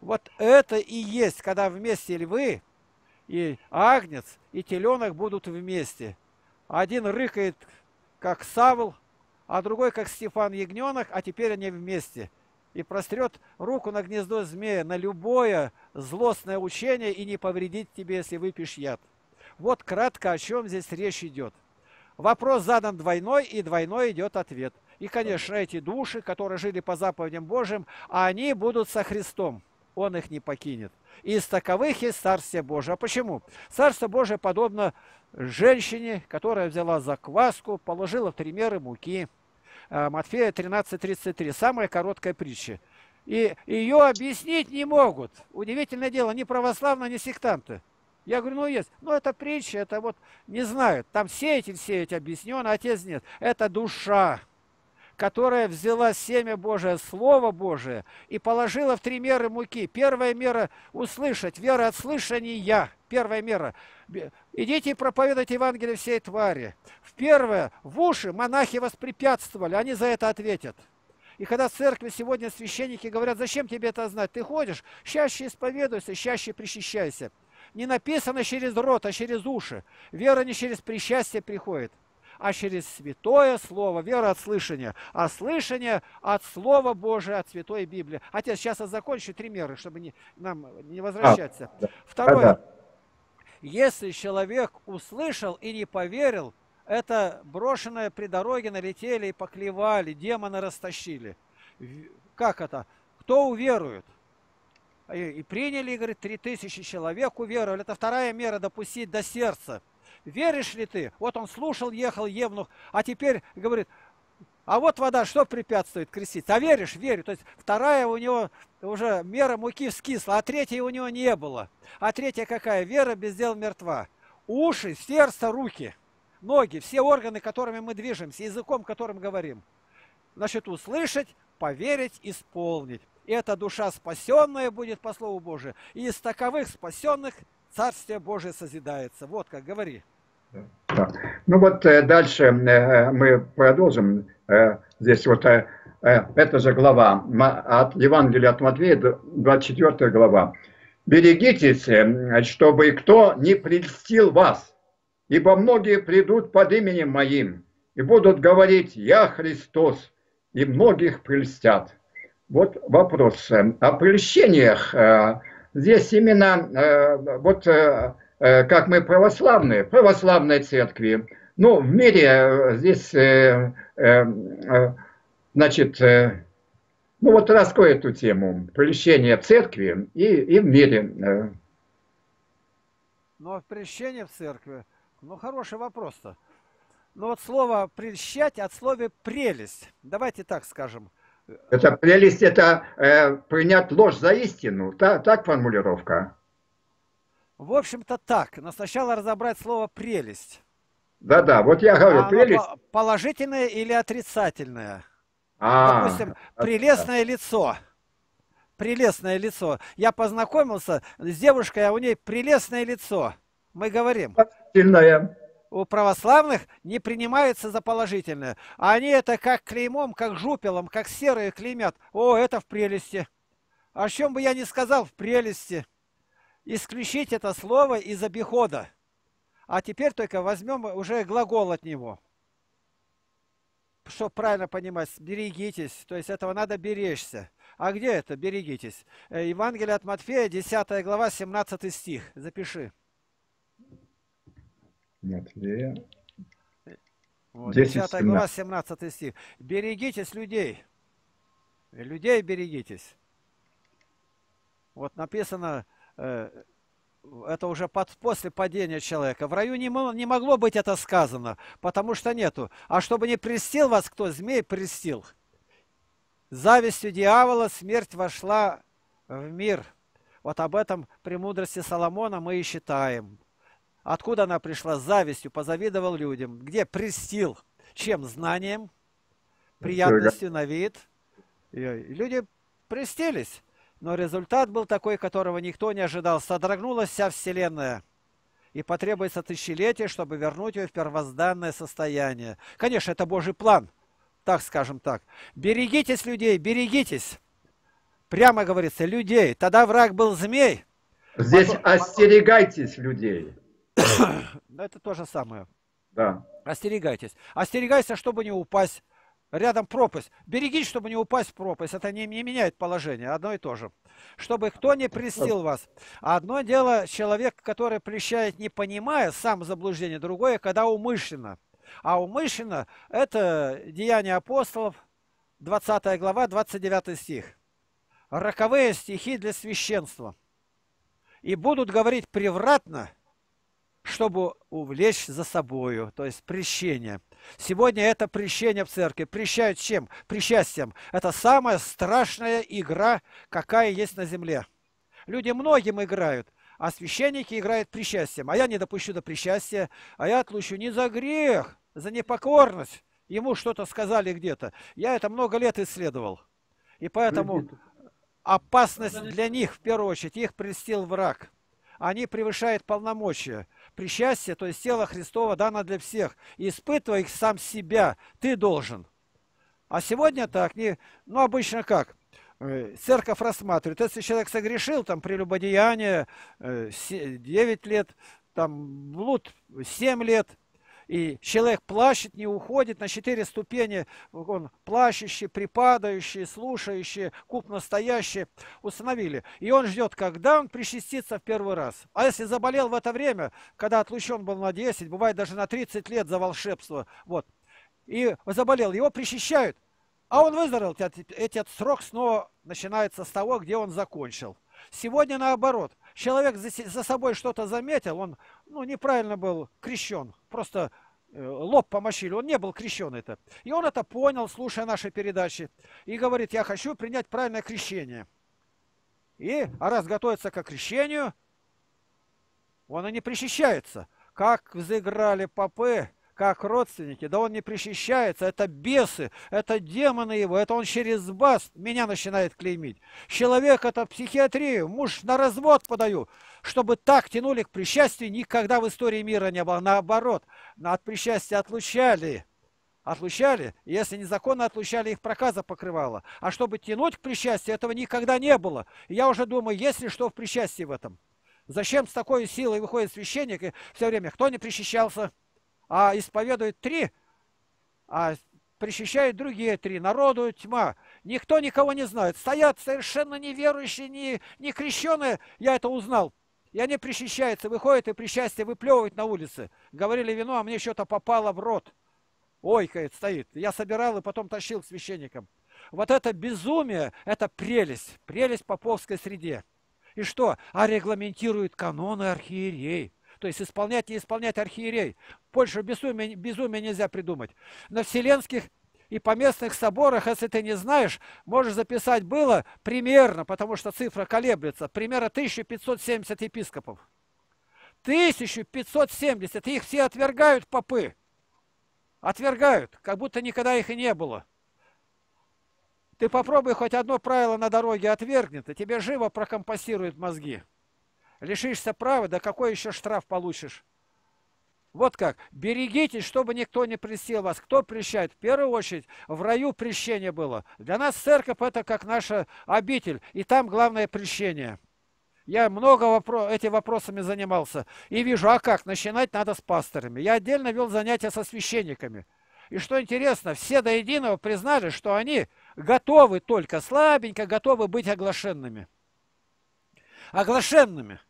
Вот это и есть, когда вместе львы и агнец, и теленок будут вместе. Один рыкает, как Савл, а другой, как Стефан Ягненок, а теперь они вместе. И прострет руку на гнездо змея, на любое злостное учение и не повредит тебе, если выпьешь яд. Вот кратко, о чем здесь речь идет. Вопрос задан двойной, и двойной идет ответ. И, конечно, эти души, которые жили по заповедям Божьим, они будут со Христом. Он их не покинет. Из таковых есть Царствие Божие. А почему? Царство Божие подобно женщине, которая взяла закваску, положила в три меры муки. А, Матфея 13.33. Самая короткая притча. И ее объяснить не могут. Удивительное дело, ни православные, ни сектанты. Я говорю, ну есть. Ну это притча, это вот, не знаю, там сеятель сеять объяснен, а отец нет. Это душа, которая взяла семя Божие, Слово Божие, и положила в три меры муки. Первая мера – услышать, вера от слышания. Первая мера. Идите и проповедуйте Евангелие всей твари. В первое, в уши монахи воспрепятствовали, они за это ответят. И когда в церкви сегодня священники говорят, зачем тебе это знать? Ты ходишь, чаще исповедуйся, чаще причащайся не написано через рот, а через уши. Вера не через причастие приходит, а через святое слово, вера от слышания, а слышание от Слова Божия, от Святой Библии. Отец, сейчас я закончу три меры, чтобы не, нам не возвращаться. А, да. Второе. А, да. Если человек услышал и не поверил, это брошенное при дороге налетели и поклевали, демоны растащили. Как это? Кто уверует? и приняли, говорит, три тысячи человек уверовали. Это вторая мера допустить до сердца. Веришь ли ты? Вот он слушал, ехал Евнух, а теперь говорит, а вот вода, что препятствует креститься? А веришь? Верю. То есть вторая у него уже мера муки скисла, а третьей у него не было. А третья какая? Вера без дел мертва. Уши, сердце, руки, ноги, все органы, которыми мы движемся, языком, которым говорим. Значит, услышать, поверить, исполнить. Эта душа спасенная будет по Слову Божию. И из таковых спасенных Царствие Божие созидается. Вот как говори. Да. Ну вот э, дальше э, мы продолжим. Э, здесь вот эта же глава от Евангелия от Матвея, 24 глава. «Берегитесь, чтобы кто не прельстил вас, ибо многие придут под именем моим и будут говорить «Я Христос», и многих прельстят». Вот вопрос. О прельщениях здесь именно вот как мы православные, православной церкви. Ну, в мире э, здесь, э, значит, ну вот раскрою эту тему, прельщение в церкви и, и в мире. Ну, а прельщение в церкви, ну, хороший вопрос-то. Ну, вот слово «прельщать» от слова «прелесть». Давайте так скажем. Это прелесть, это э, принять ложь за истину, так, так формулировка? В общем-то так, но сначала разобрать слово «прелесть». Да-да, вот я говорю, а прелесть... Положительное или отрицательное? А, Допустим, прелестное лицо. Прелестное лицо. Я познакомился с девушкой, а у ней прелестное лицо. Мы говорим. Положительное. У православных не принимается за положительное. А они это как клеймом, как жупелом, как серые клеймят. О, это в прелести. О чем бы я ни сказал, в прелести исключить это слово из обихода. А теперь только возьмем уже глагол от него. Чтобы правильно понимать, берегитесь, то есть этого надо беречься. А где это? Берегитесь. Э, Евангелие от Матфея, 10 глава, 17 стих. Запиши. Матфея. Вот, 10, 10 глава, 17 стих. Берегитесь людей. Людей берегитесь. Вот написано, это уже под, после падения человека. В раю не, не могло быть это сказано, потому что нету. А чтобы не престил вас кто, змей престил. Завистью дьявола смерть вошла в мир. Вот об этом премудрости Соломона мы и считаем. Откуда она пришла? Завистью, позавидовал людям. Где престил? Чем? Знанием, приятностью на вид. И люди престились. Но результат был такой, которого никто не ожидал. Содрогнулась вся Вселенная. И потребуется тысячелетие, чтобы вернуть ее в первозданное состояние. Конечно, это Божий план. Так скажем так. Берегитесь людей, берегитесь. Прямо говорится, людей. Тогда враг был змей. Здесь потом... остерегайтесь людей. Это то же самое. Да. Остерегайтесь. Остерегайся, чтобы не упасть рядом пропасть. Берегись, чтобы не упасть в пропасть. Это не, не меняет положение, одно и то же. Чтобы кто не престил вас. Одно дело человек, который прещает не понимая сам заблуждение, другое, когда умышленно. А умышленно это Деяние апостолов, 20 глава, 29 стих. Роковые стихи для священства. И будут говорить превратно, чтобы увлечь за собою, то есть прещение. Сегодня это прещение в церкви. Прещают чем? Причастием. Это самая страшная игра, какая есть на земле. Люди многим играют, а священники играют причастием. А я не допущу до причастия, а я отлучу не за грех, за непокорность. Ему что-то сказали где-то. Я это много лет исследовал. И поэтому опасность для них, в первую очередь, их прельстил враг. Они превышают полномочия причастие, то есть тело Христова дано для всех. И их сам себя, ты должен. А сегодня так, не, ну обычно как? Э, церковь рассматривает, если человек согрешил, там прелюбодеяние 9 э, лет, там блуд 7 лет, и человек плачет, не уходит на четыре ступени. Он плачущий, припадающий, слушающий, куб настоящий установили. И он ждет, когда он причастится в первый раз. А если заболел в это время, когда отлучен был на 10, бывает даже на 30 лет за волшебство, вот, и заболел, его причащают, а он выздоровел, этот срок снова начинается с того, где он закончил. Сегодня наоборот. Человек за, собой что-то заметил, он ну, неправильно был крещен, просто э, лоб помощили, он не был крещен это. И он это понял, слушая наши передачи, и говорит, я хочу принять правильное крещение. И, а раз готовится к крещению, он и не причащается. Как взыграли попы, как родственники, да он не причащается, это бесы, это демоны его, это он через бас меня начинает клеймить. Человек это психиатрию, муж на развод подаю, чтобы так тянули к причастию, никогда в истории мира не было. Наоборот, от причастия отлучали, отлучали, если незаконно отлучали, их проказа покрывала. А чтобы тянуть к причастию, этого никогда не было. Я уже думаю, есть ли что в причастии в этом? Зачем с такой силой выходит священник и все время, кто не причащался? А исповедует три, а причащают другие три. Народу тьма. Никто никого не знает. Стоят совершенно неверующие, не, не крещеные. Я это узнал. И они причащаются, выходят и причастие выплевывают на улице. Говорили вино, а мне что-то попало в рот. Ойкает, стоит. Я собирал и потом тащил к священникам. Вот это безумие, это прелесть. Прелесть поповской среде. И что? А регламентирует каноны архиерей. То есть исполнять и исполнять архиерей. Больше безумия, безумия нельзя придумать. На вселенских и поместных соборах, если ты не знаешь, можешь записать было примерно, потому что цифра колеблется, примерно 1570 епископов. 1570, их все отвергают попы. Отвергают, как будто никогда их и не было. Ты попробуй хоть одно правило на дороге отвергнет, и тебе живо прокомпостирует мозги. Лишишься права, да какой еще штраф получишь? Вот как. Берегитесь, чтобы никто не присел вас. Кто прещает? В первую очередь, в раю прещение было. Для нас церковь это как наша обитель. И там главное прещение. Я много вопро этими вопросами занимался. И вижу, а как? Начинать надо с пасторами. Я отдельно вел занятия со священниками. И что интересно, все до единого признали, что они готовы только слабенько, готовы быть оглашенными. Оглашенными.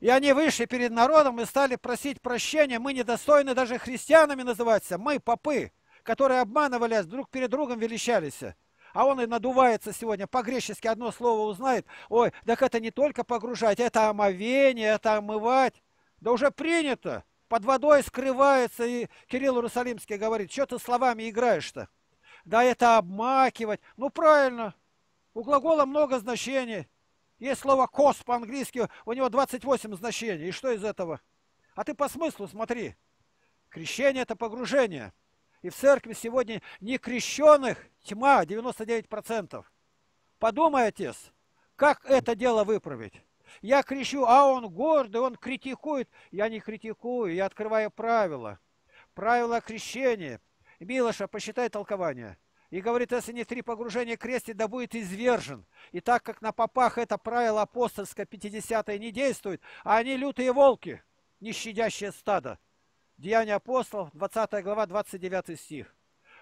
И они вышли перед народом и стали просить прощения. Мы недостойны даже христианами называться. Мы, попы, которые обманывали, друг перед другом величались. А он и надувается сегодня, по-гречески одно слово узнает. Ой, так это не только погружать, это омовение, это омывать. Да уже принято. Под водой скрывается, и Кирилл Иерусалимский говорит, что ты словами играешь-то? Да это обмакивать. Ну правильно, у глагола много значений. Есть слово «кос» по-английски, у него 28 значений. И что из этого? А ты по смыслу смотри. Крещение – это погружение. И в церкви сегодня не крещенных тьма 99%. Подумай, отец, как это дело выправить? Я кричу, а он гордый, он критикует. Я не критикую, я открываю правила. Правила крещения. Милоша, посчитай толкование. И говорит, если не три погружения крестит, да будет извержен. И так как на попах это правило апостольское 50 не действует, а они лютые волки, не щадящее стадо. Деяния апостолов, 20 глава, 29 стих.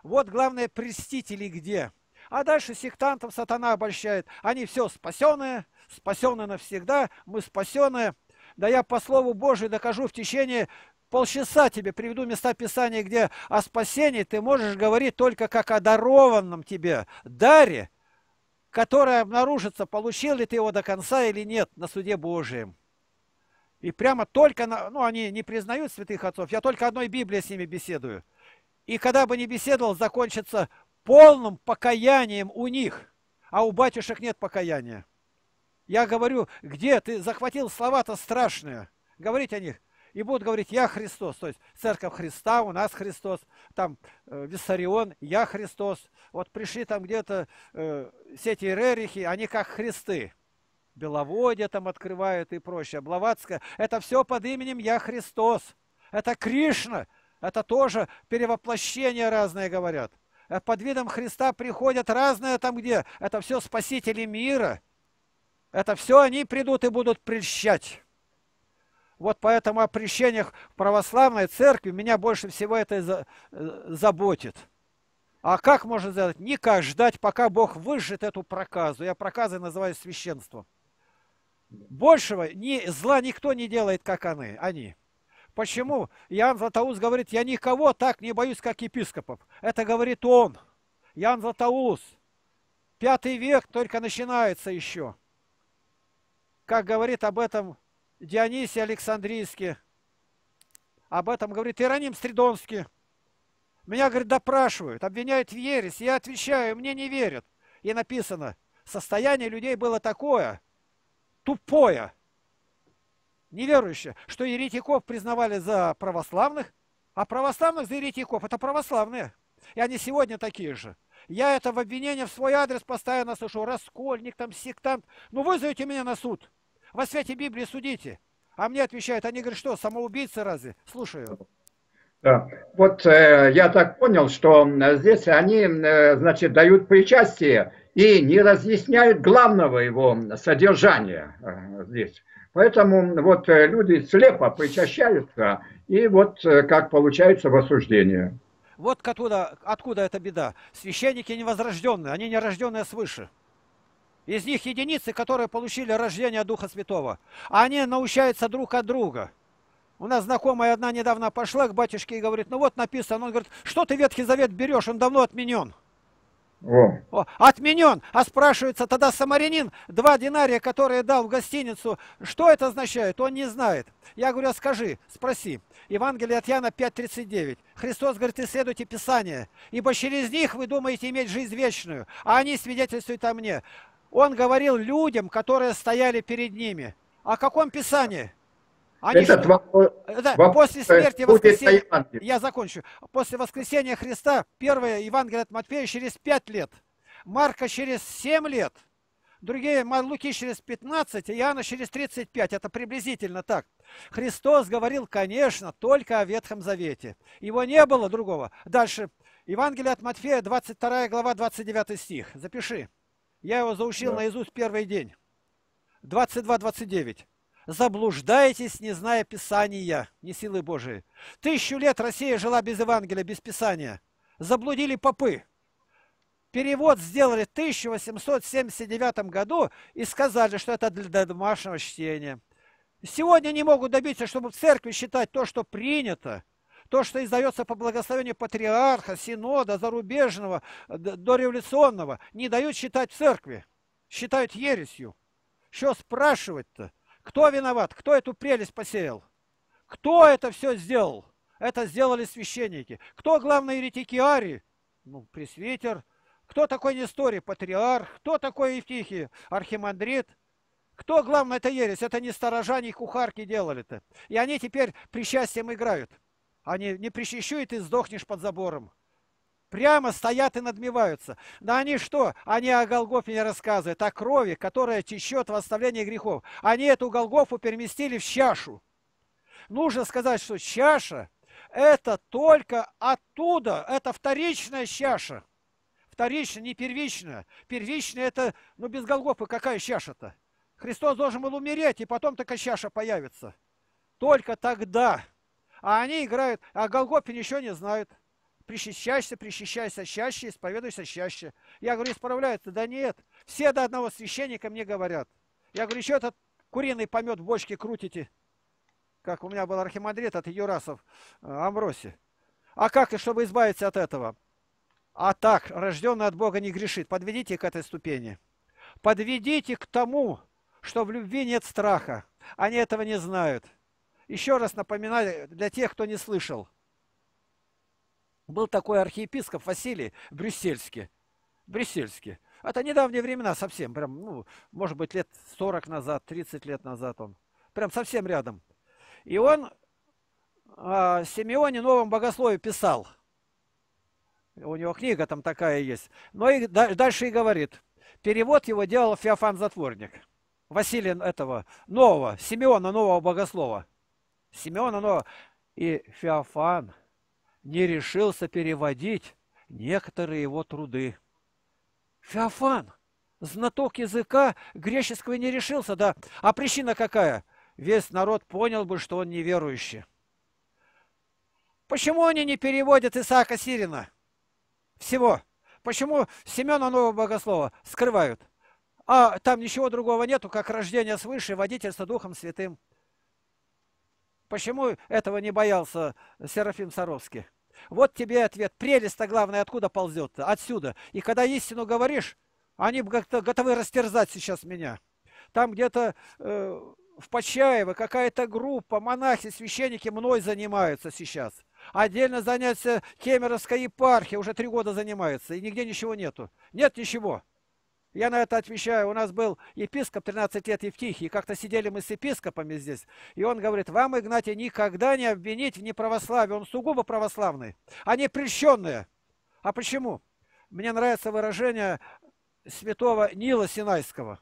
Вот главное, престители где? А дальше сектантов сатана обольщает. Они все спасенные, спасенные навсегда, мы спасенные. Да я по Слову Божию докажу в течение полчаса тебе приведу места Писания, где о спасении ты можешь говорить только как о дарованном тебе даре, которое обнаружится, получил ли ты его до конца или нет на суде Божием. И прямо только, на, ну они не признают святых отцов, я только одной Библии с ними беседую. И когда бы не беседовал, закончится полным покаянием у них, а у батюшек нет покаяния. Я говорю, где ты захватил слова-то страшные, говорить о них и будут говорить «Я Христос». То есть церковь Христа, у нас Христос, там э, Виссарион, «Я Христос». Вот пришли там где-то э, сети Рерихи, они как Христы. Беловодье там открывают и прочее, Блаватская. Это все под именем «Я Христос». Это Кришна. Это тоже перевоплощение разные говорят. Э, под видом Христа приходят разные там где. Это все спасители мира. Это все они придут и будут прельщать. Вот поэтому о прещениях в православной церкви меня больше всего это э, заботит. А как можно сделать? Никак ждать, пока Бог выжжет эту проказу. Я проказы называю священством. Большего ни, зла никто не делает, как они. они. Почему? Иоанн Златоуст говорит, я никого так не боюсь, как епископов. Это говорит он. Иоанн Златоуст. Пятый век только начинается еще. Как говорит об этом Дионисий Александрийский, об этом говорит Иероним Стридонский. Меня, говорит, допрашивают, обвиняют в ересь. Я отвечаю, мне не верят. И написано, состояние людей было такое, тупое, неверующее, что еретиков признавали за православных, а православных за еретиков. Это православные. И они сегодня такие же. Я это в обвинение в свой адрес постоянно слышу. Раскольник, там, сектант. Ну, вызовите меня на суд. Во свете Библии судите. А мне отвечают, они говорят, что, самоубийцы разве? Слушаю. Да. Вот э, я так понял, что здесь они, э, значит, дают причастие и не разъясняют главного его содержания э, здесь. Поэтому вот э, люди слепо причащаются, и вот э, как получается в осуждении. Вот откуда, откуда эта беда. Священники невозрожденные, они не рожденные свыше. Из них единицы, которые получили рождение Духа Святого. А они научаются друг от друга. У нас знакомая одна недавно пошла к батюшке и говорит, ну вот написано, он говорит, что ты Ветхий Завет берешь, он давно отменен. О. Отменен. А спрашивается тогда самарянин, два динария, которые дал в гостиницу, что это означает? Он не знает. Я говорю, а скажи, спроси. Евангелие от Яна 5.39. Христос говорит, исследуйте Писание, ибо через них вы думаете иметь жизнь вечную, а они свидетельствуют о мне. Он говорил людям, которые стояли перед ними. О каком Писании? Они Этот вопрос, да, вопрос, после смерти воскресения, я закончу, после воскресения Христа, первое Евангелие от Матфея через 5 лет, Марка через 7 лет, другие Луки через 15, Иоанна через 35, это приблизительно так. Христос говорил, конечно, только о Ветхом Завете. Его не было другого. Дальше, Евангелие от Матфея, 22 глава, 29 стих, запиши. Я его заучил да. наизусть первый день. 22-29 заблуждаетесь, не зная Писания, не силы Божией. Тысячу лет Россия жила без Евангелия, без Писания. Заблудили попы. Перевод сделали в 1879 году и сказали, что это для домашнего чтения. Сегодня не могут добиться, чтобы в церкви считать то, что принято, то, что издается по благословению патриарха, синода, зарубежного, дореволюционного, не дают считать в церкви. Считают ересью. Что спрашивать-то? Кто виноват? Кто эту прелесть посеял? Кто это все сделал? Это сделали священники. Кто главный еретики Арии? Ну, пресвитер. Кто такой Несторий? Патриарх. Кто такой Евтихий? Архимандрит. Кто главный это ересь? Это не сторожане и кухарки делали-то. И они теперь причастием играют. Они не причащу, и сдохнешь под забором. Прямо стоят и надмеваются. Да они что? Они о Голгофе не рассказывают, о крови, которая течет в оставлении грехов. Они эту Голгофу переместили в чашу. Нужно сказать, что чаша – это только оттуда, это вторичная чаша. Вторичная, не первичная. Первичная – это, ну без Голгофы какая чаша-то? Христос должен был умереть, и потом такая чаша появится. Только тогда. А они играют, а Голгофе ничего не знают. Причащайся, причащайся чаще, исповедуйся чаще. Я говорю, исправляются. Да нет. Все до одного священника мне говорят. Я говорю, еще этот куриный помет в бочке крутите. Как у меня был архимандрит от Юрасов э, Амброси. А как, и чтобы избавиться от этого? А так, рожденный от Бога не грешит. Подведите к этой ступени. Подведите к тому, что в любви нет страха. Они этого не знают. Еще раз напоминаю для тех, кто не слышал. Был такой архиепископ Василий Брюссельский. Брюссельский. Это недавние времена совсем, прям, ну, может быть, лет 40 назад, 30 лет назад он. Прям совсем рядом. И он а, Симеоне новом богослове писал. У него книга там такая есть. Но и дальше и говорит. Перевод его делал Феофан Затворник. Василия этого нового, Симеона нового богослова. Симеона нового. И Феофан не решился переводить некоторые его труды. Феофан, знаток языка греческого не решился, да. А причина какая? Весь народ понял бы, что он неверующий. Почему они не переводят Исаака Сирина? Всего. Почему Семена Нового Богослова скрывают? А там ничего другого нету, как рождение свыше, водительство Духом Святым. Почему этого не боялся Серафим Саровский? Вот тебе ответ. Прелесть-то главное откуда ползет? -то? Отсюда. И когда истину говоришь, они готовы растерзать сейчас меня. там где-то э, в Почаево какая-то группа, монахи, священники мной занимаются сейчас. Отдельно занятия Кемеровской епархии уже три года занимается, и нигде ничего нету. Нет ничего. Я на это отвечаю. У нас был епископ 13 лет Евтихий, как-то сидели мы с епископами здесь, и он говорит, вам, Игнатий, никогда не обвинить в неправославии. Он сугубо православный. Они прещенные. А почему? Мне нравится выражение святого Нила Синайского.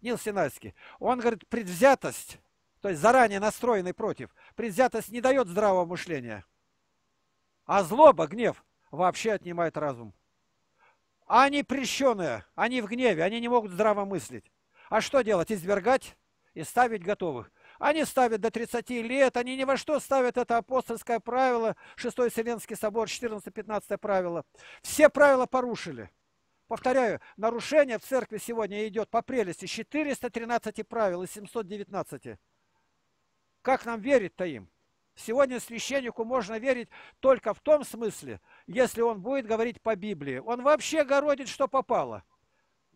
Нил Синайский. Он говорит, предвзятость, то есть заранее настроенный против, предвзятость не дает здравого мышления. А злоба, гнев вообще отнимает разум. Они прещенные, они в гневе, они не могут здраво мыслить. А что делать? Извергать и ставить готовых. Они ставят до 30 лет, они ни во что ставят это апостольское правило, 6 Вселенский собор, 14-15 правило. Все правила порушили. Повторяю, нарушение в церкви сегодня идет по прелести 413 правил и 719. Как нам верить-то им? Сегодня священнику можно верить только в том смысле, если он будет говорить по Библии. Он вообще городит, что попало.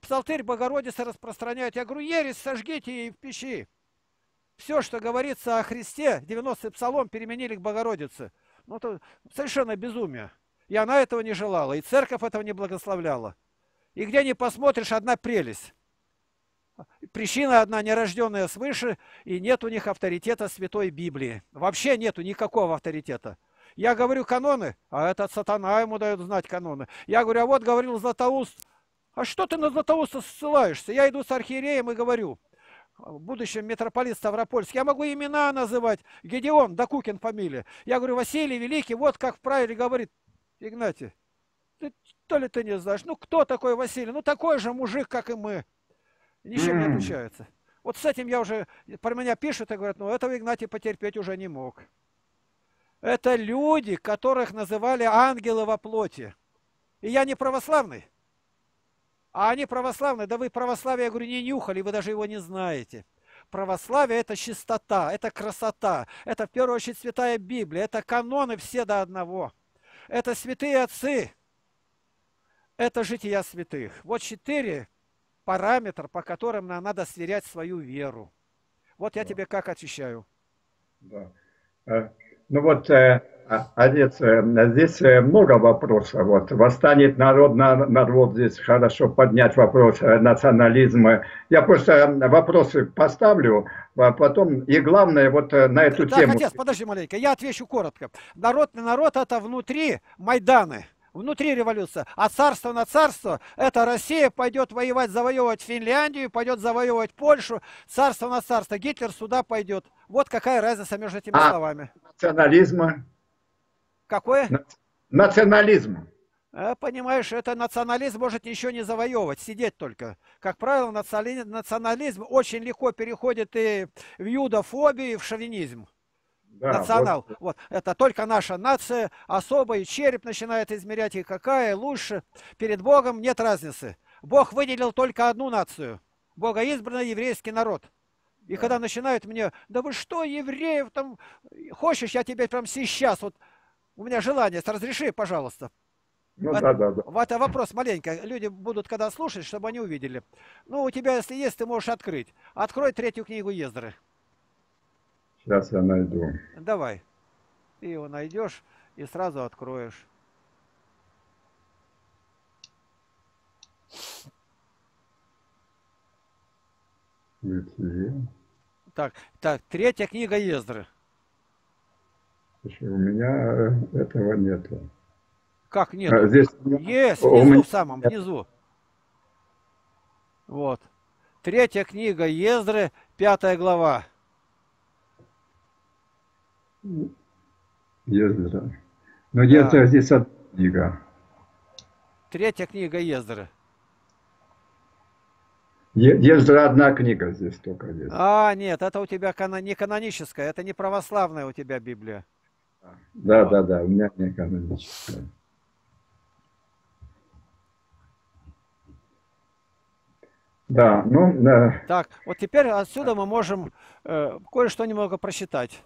Псалтырь Богородицы распространяют. Я говорю, ересь сожгите и в печи. Все, что говорится о Христе, 90-й псалом переменили к Богородице. Ну, это совершенно безумие. И она этого не желала, и церковь этого не благословляла. И где не посмотришь, одна прелесть. Причина одна, нерожденная свыше, и нет у них авторитета Святой Библии. Вообще нету никакого авторитета. Я говорю каноны, а этот сатана ему дает знать каноны. Я говорю, а вот говорил Златоуст, а что ты на Златоуста ссылаешься? Я иду с архиереем и говорю, будущем митрополит Ставропольский, я могу имена называть, Гедеон, Докукин фамилия. Я говорю, Василий Великий, вот как в правиле говорит, Игнатий, ты, то ли ты не знаешь, ну кто такой Василий? Ну такой же мужик, как и мы ничем не отличаются. Вот с этим я уже, про меня пишут и говорят, ну этого Игнатий потерпеть уже не мог. Это люди, которых называли ангелы во плоти. И я не православный. А они православные. Да вы православие, я говорю, не нюхали, вы даже его не знаете. Православие – это чистота, это красота, это в первую очередь святая Библия, это каноны все до одного. Это святые отцы, это жития святых. Вот четыре параметр, по которым нам надо сверять свою веру. Вот я да. тебе как отвечаю. Да. Э, ну вот, э, а, отец, э, здесь много вопросов. Вот, восстанет народ, народ здесь хорошо поднять вопрос национализма. Я просто вопросы поставлю, а потом, и главное, вот на эту так, тему. отец, подожди маленько, я отвечу коротко. Народ на народ это внутри Майданы внутри революция. А царство на царство, это Россия пойдет воевать, завоевывать Финляндию, пойдет завоевывать Польшу, царство на царство. Гитлер сюда пойдет. Вот какая разница между этими а словами. Национализма? Какое? Национализм. А, понимаешь, это национализм может ничего не завоевывать, сидеть только. Как правило, национализм очень легко переходит и в юдофобию, и в шовинизм. Да, Национал. Вот. вот. Это только наша нация, особый череп начинает измерять, и какая лучше. Перед Богом нет разницы. Бог выделил только одну нацию. Бога избранный еврейский народ. И да. когда начинают мне, да вы что, евреев там, хочешь, я тебе прям сейчас, вот у меня желание, разреши, пожалуйста. Ну, вот, да, да, да. Вот это вопрос маленько. Люди будут когда слушать, чтобы они увидели. Ну, у тебя, если есть, ты можешь открыть. Открой третью книгу Ездры. Сейчас я найду. Давай. Ты его найдешь и сразу откроешь. Так, так, третья книга Ездры. Слушай, у меня этого нету. Как нет? А, здесь... Есть, внизу, меня... в самом внизу. Вот. Третья книга Ездры, пятая глава. Ездры. Но да. Ездры здесь одна книга. Третья книга Ездры. Ездры одна книга здесь только есть. А, нет, это у тебя не каноническая, это не православная у тебя Библия. Да, вот. да, да, у меня не каноническая. Да, ну... Да. Так, вот теперь отсюда мы можем э, кое-что немного прочитать.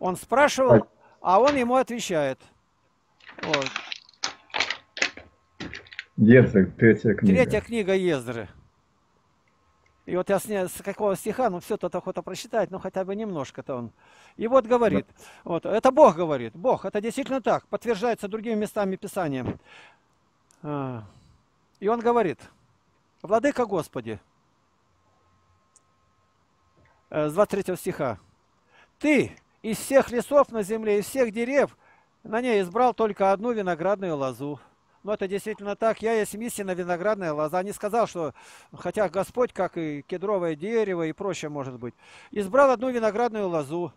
Он спрашивал, а он ему отвечает. Вот. Ездры, третья книга. Третья книга Ездры. И вот я с, не, с какого стиха, ну все тут охота прочитать, ну хотя бы немножко-то он. И вот говорит, вот, это Бог говорит, Бог, это действительно так, подтверждается другими местами Писания. А, и он говорит, Владыка Господи, э, с 23 стиха, Ты из всех лесов на земле, из всех дерев, на ней избрал только одну виноградную лозу. Но это действительно так. Я есть истинно виноградная лоза. Не сказал, что, хотя Господь, как и кедровое дерево и прочее может быть, избрал одну виноградную лозу.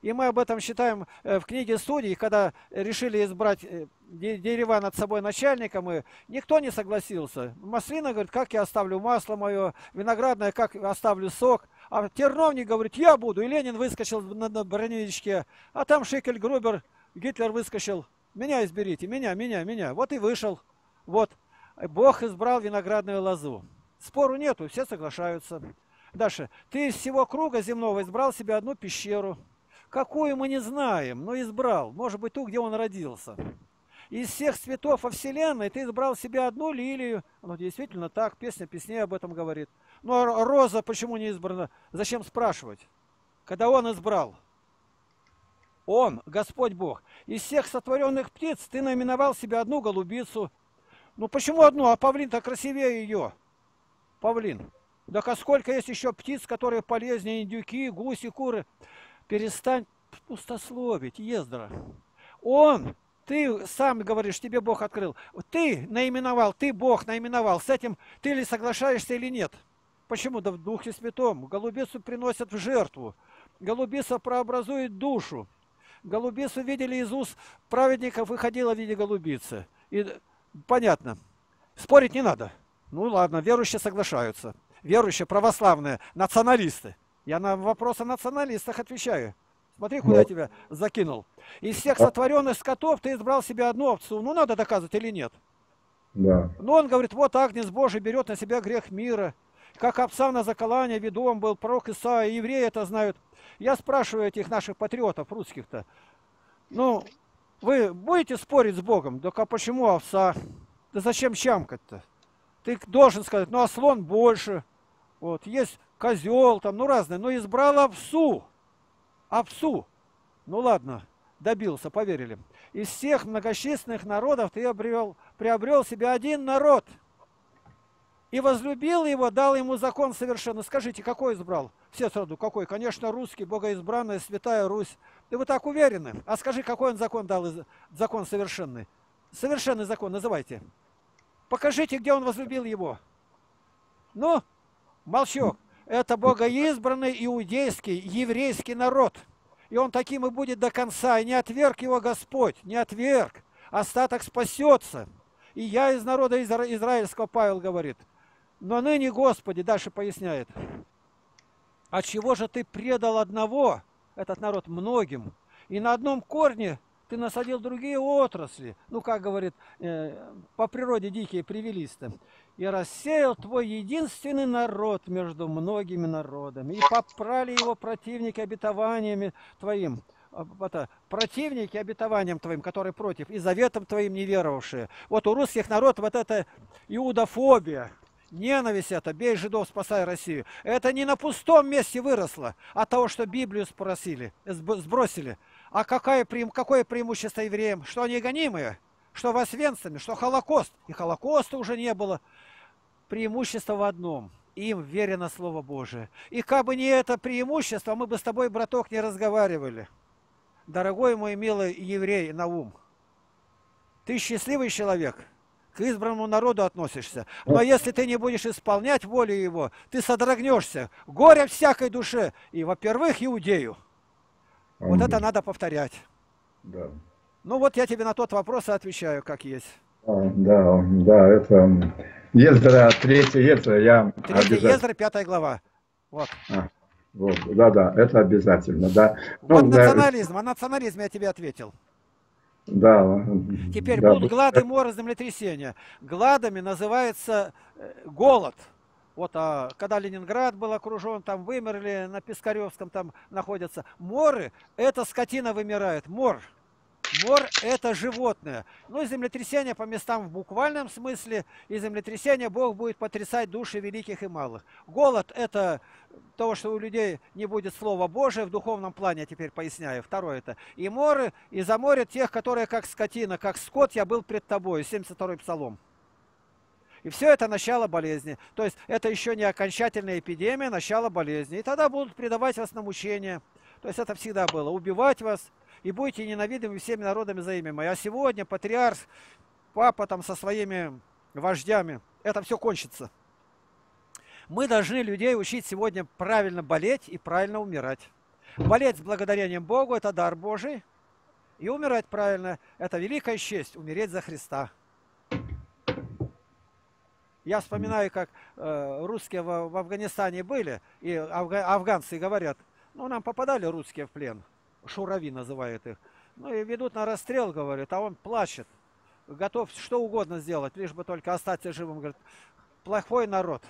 И мы об этом считаем э, в книге Судей, когда решили избрать э, дерева над собой начальником, и никто не согласился. Маслина говорит, как я оставлю масло мое, виноградное, как оставлю сок. А терновник говорит, я буду. И Ленин выскочил на броневичке, а там Шикель Грубер, Гитлер выскочил. Меня изберите, меня, меня, меня. Вот и вышел. Вот. Бог избрал виноградную лозу. Спору нету, все соглашаются. Дальше. Ты из всего круга земного избрал себе одну пещеру. Какую мы не знаем, но избрал. Может быть, ту, где он родился. Из всех цветов во Вселенной ты избрал себе одну лилию. Ну, действительно так, песня песней об этом говорит. А роза почему не избрана? Зачем спрашивать? Когда он избрал. Он, Господь Бог. Из всех сотворенных птиц ты наименовал себе одну голубицу. Ну почему одну, а павлин-то красивее ее? Павлин. Да а сколько есть еще птиц, которые полезнее, индюки, гуси, куры. Перестань пустословить, Ездра. Он, ты сам говоришь, тебе Бог открыл. Ты наименовал, ты Бог наименовал. С этим ты ли соглашаешься или нет? Почему? Да в Духе Святом. Голубицу приносят в жертву. Голубица прообразует душу. Голубицу видели из уст праведников, выходила в виде голубицы. И понятно, спорить не надо. Ну ладно, верующие соглашаются. Верующие, православные, националисты. Я на вопросы о националистах отвечаю. Смотри, куда я тебя закинул. Из всех сотворенных скотов ты избрал себе одну овцу. Ну, надо доказывать или нет? Да. Ну, он говорит, вот Агнец Божий берет на себя грех мира. Как овца на заколание ведом был пророк Исаия, евреи это знают. Я спрашиваю этих наших патриотов русских-то, ну, вы будете спорить с Богом? Да а почему овца? Да зачем чамкать-то? Ты должен сказать, ну а слон больше. Вот, есть козел там, ну разные. Но избрал овцу. Овцу. Ну ладно, добился, поверили. Из всех многочисленных народов ты обрел, приобрел себе один народ – и возлюбил его, дал ему закон совершенно. Скажите, какой избрал? Все сразу, какой? Конечно, русский, богоизбранная, святая Русь. И вы так уверены? А скажи, какой он закон дал, закон совершенный? Совершенный закон, называйте. Покажите, где он возлюбил его. Ну, молчок. Это богоизбранный иудейский, еврейский народ. И он таким и будет до конца. И не отверг его Господь, не отверг. Остаток спасется. И я из народа израильского, Павел говорит, но ныне, Господи, дальше поясняет, а чего же ты предал одного, этот народ, многим, и на одном корне ты насадил другие отрасли, ну, как говорит, э, по природе дикие привелись-то, и рассеял твой единственный народ между многими народами, и попрали его противники обетованиями твоим, а, это, противники обетованием твоим, которые против, и заветом твоим неверовавшие. Вот у русских народ вот эта иудофобия, Ненависть это, бей жидов, спасай Россию. Это не на пустом месте выросло, а того, что Библию спросили, сбросили. А какое, какое преимущество евреям? Что они гонимые? Что восвенцами? Что Холокост? И Холокоста уже не было. Преимущество в одном. Им верено Слово Божие. И как бы не это преимущество, мы бы с тобой, браток, не разговаривали. Дорогой мой милый еврей Наум, ты счастливый человек – к избранному народу относишься. Но если ты не будешь исполнять волю его, ты содрогнешься. Горе всякой душе. И, во-первых, иудею. Вот это надо повторять. Да. Ну вот я тебе на тот вопрос отвечаю, как есть. Да, да, это Ездра, третья Ездра, я Третья Ездра, пятая глава. Вот. А, вот. Да, да, это обязательно, да. Вот ну, национализм, да. о национализме я тебе ответил. Да. Теперь да, будут глады, моры, землетрясения. Гладами называется э, голод. Вот а, когда Ленинград был окружен, там вымерли, на Пискаревском там находятся. Моры, это скотина вымирает, мор. Мор – это животное. Ну и землетрясение по местам в буквальном смысле, и землетрясение Бог будет потрясать души великих и малых. Голод – это то, что у людей не будет Слова Божия в духовном плане, я теперь поясняю. Второе это. И моры, и за море тех, которые как скотина, как скот я был пред тобой. 72-й псалом. И все это начало болезни. То есть это еще не окончательная эпидемия, начало болезни. И тогда будут предавать вас на мучение. То есть это всегда было. Убивать вас, и будете ненавидимы всеми народами за имя мое. А сегодня патриарх, папа там со своими вождями, это все кончится. Мы должны людей учить сегодня правильно болеть и правильно умирать. Болеть с благодарением Богу – это дар Божий. И умирать правильно – это великая честь – умереть за Христа. Я вспоминаю, как э, русские в, в Афганистане были, и афга, афганцы говорят, ну, нам попадали русские в плен – шурави называют их. Ну и ведут на расстрел, говорит, а он плачет. Готов что угодно сделать, лишь бы только остаться живым. Говорит, плохой народ.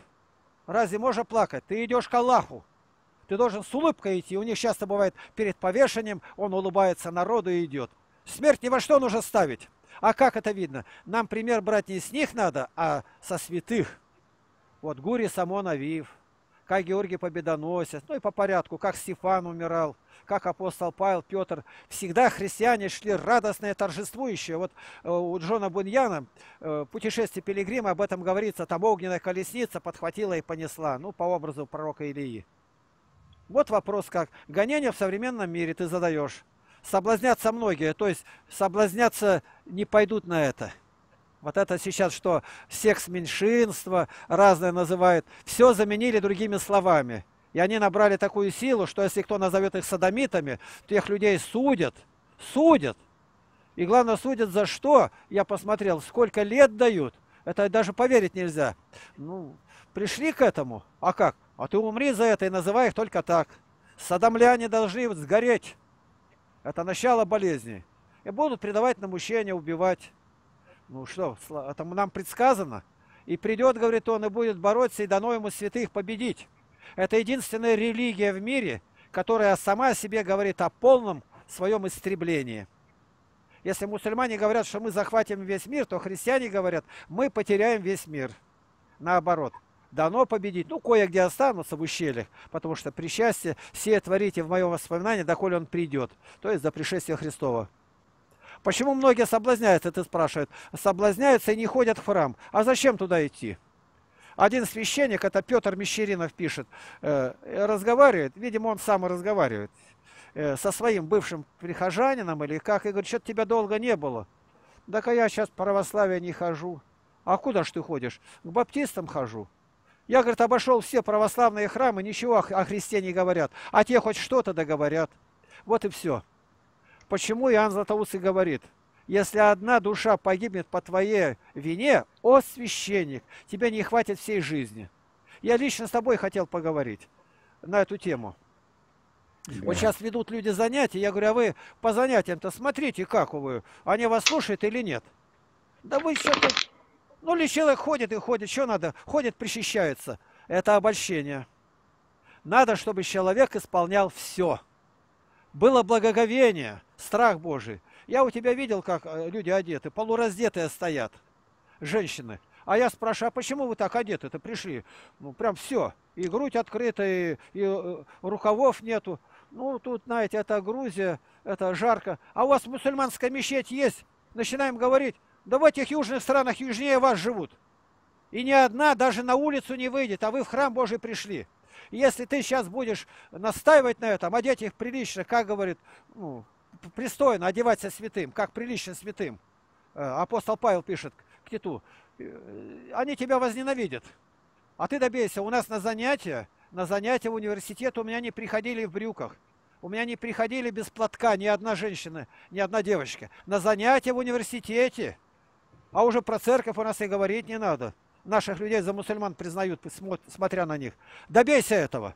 Разве можно плакать? Ты идешь к Аллаху. Ты должен с улыбкой идти. У них часто бывает перед повешением, он улыбается народу и идет. Смерть ни во что нужно ставить. А как это видно? Нам пример брать не с них надо, а со святых. Вот Гури Самон Авив, как Георгий Победоносец, ну и по порядку, как Стефан умирал, как апостол Павел, Петр. Всегда христиане шли радостные, торжествующие. Вот э, у Джона Буньяна э, «Путешествие пилигрима» об этом говорится, там огненная колесница подхватила и понесла, ну, по образу пророка Илии. Вот вопрос как. Гонение в современном мире ты задаешь. Соблазнятся многие, то есть соблазняться не пойдут на это. Вот это сейчас что, секс меньшинства разное называют. Все заменили другими словами. И они набрали такую силу, что если кто назовет их садомитами, то их людей судят. Судят. И главное, судят за что? Я посмотрел, сколько лет дают. Это даже поверить нельзя. Ну, пришли к этому. А как? А ты умри за это и называй их только так. Садомляне должны сгореть. Это начало болезни. И будут предавать на мучения, убивать. Ну что, это нам предсказано. И придет, говорит он, и будет бороться, и дано ему святых победить. Это единственная религия в мире, которая сама себе говорит о полном своем истреблении. Если мусульмане говорят, что мы захватим весь мир, то христиане говорят, мы потеряем весь мир. Наоборот, дано победить. Ну, кое-где останутся в ущельях, потому что при счастье все творите в моем воспоминании, доколе он придет, то есть за пришествие Христова. Почему многие соблазняются, ты спрашивает. Соблазняются и не ходят в храм. А зачем туда идти? Один священник, это Петр Мещеринов пишет, э, разговаривает, видимо, он сам и разговаривает, э, со своим бывшим прихожанином или как, и говорит, что-то тебя долго не было. Так а я сейчас в православие не хожу. А куда ж ты ходишь? К баптистам хожу. Я, говорит, обошел все православные храмы, ничего о Христе не говорят. А те хоть что-то договорят. Вот и все. Почему Иоанн Златоуст и говорит, если одна душа погибнет по твоей вине, о священник, тебе не хватит всей жизни. Я лично с тобой хотел поговорить на эту тему. Да. Вот сейчас ведут люди занятия, я говорю, а вы по занятиям-то смотрите, как вы, они вас слушают или нет? Да вы что-то... Ну, ли человек ходит и ходит, что надо? Ходит, причащается. Это обольщение. Надо, чтобы человек исполнял все. Было благоговение, страх Божий. Я у тебя видел, как э, люди одеты, полураздетые стоят, женщины. А я спрашиваю, а почему вы так одеты-то пришли? Ну, прям все. И грудь открыта, и, и э, рукавов нету. Ну, тут, знаете, это Грузия, это жарко. А у вас мусульманская мечеть есть? Начинаем говорить, да в этих южных странах южнее вас живут. И ни одна даже на улицу не выйдет, а вы в храм Божий пришли. Если ты сейчас будешь настаивать на этом, одеть их прилично, как говорит, ну, пристойно одеваться святым, как прилично святым. Э, апостол Павел пишет к Титу, «Э, они тебя возненавидят. А ты добейся, у нас на занятия, на занятия в университет у меня не приходили в брюках. У меня не приходили без платка ни одна женщина, ни одна девочка. На занятия в университете. А уже про церковь у нас и говорить не надо наших людей за мусульман признают, смотря на них. Добейся этого.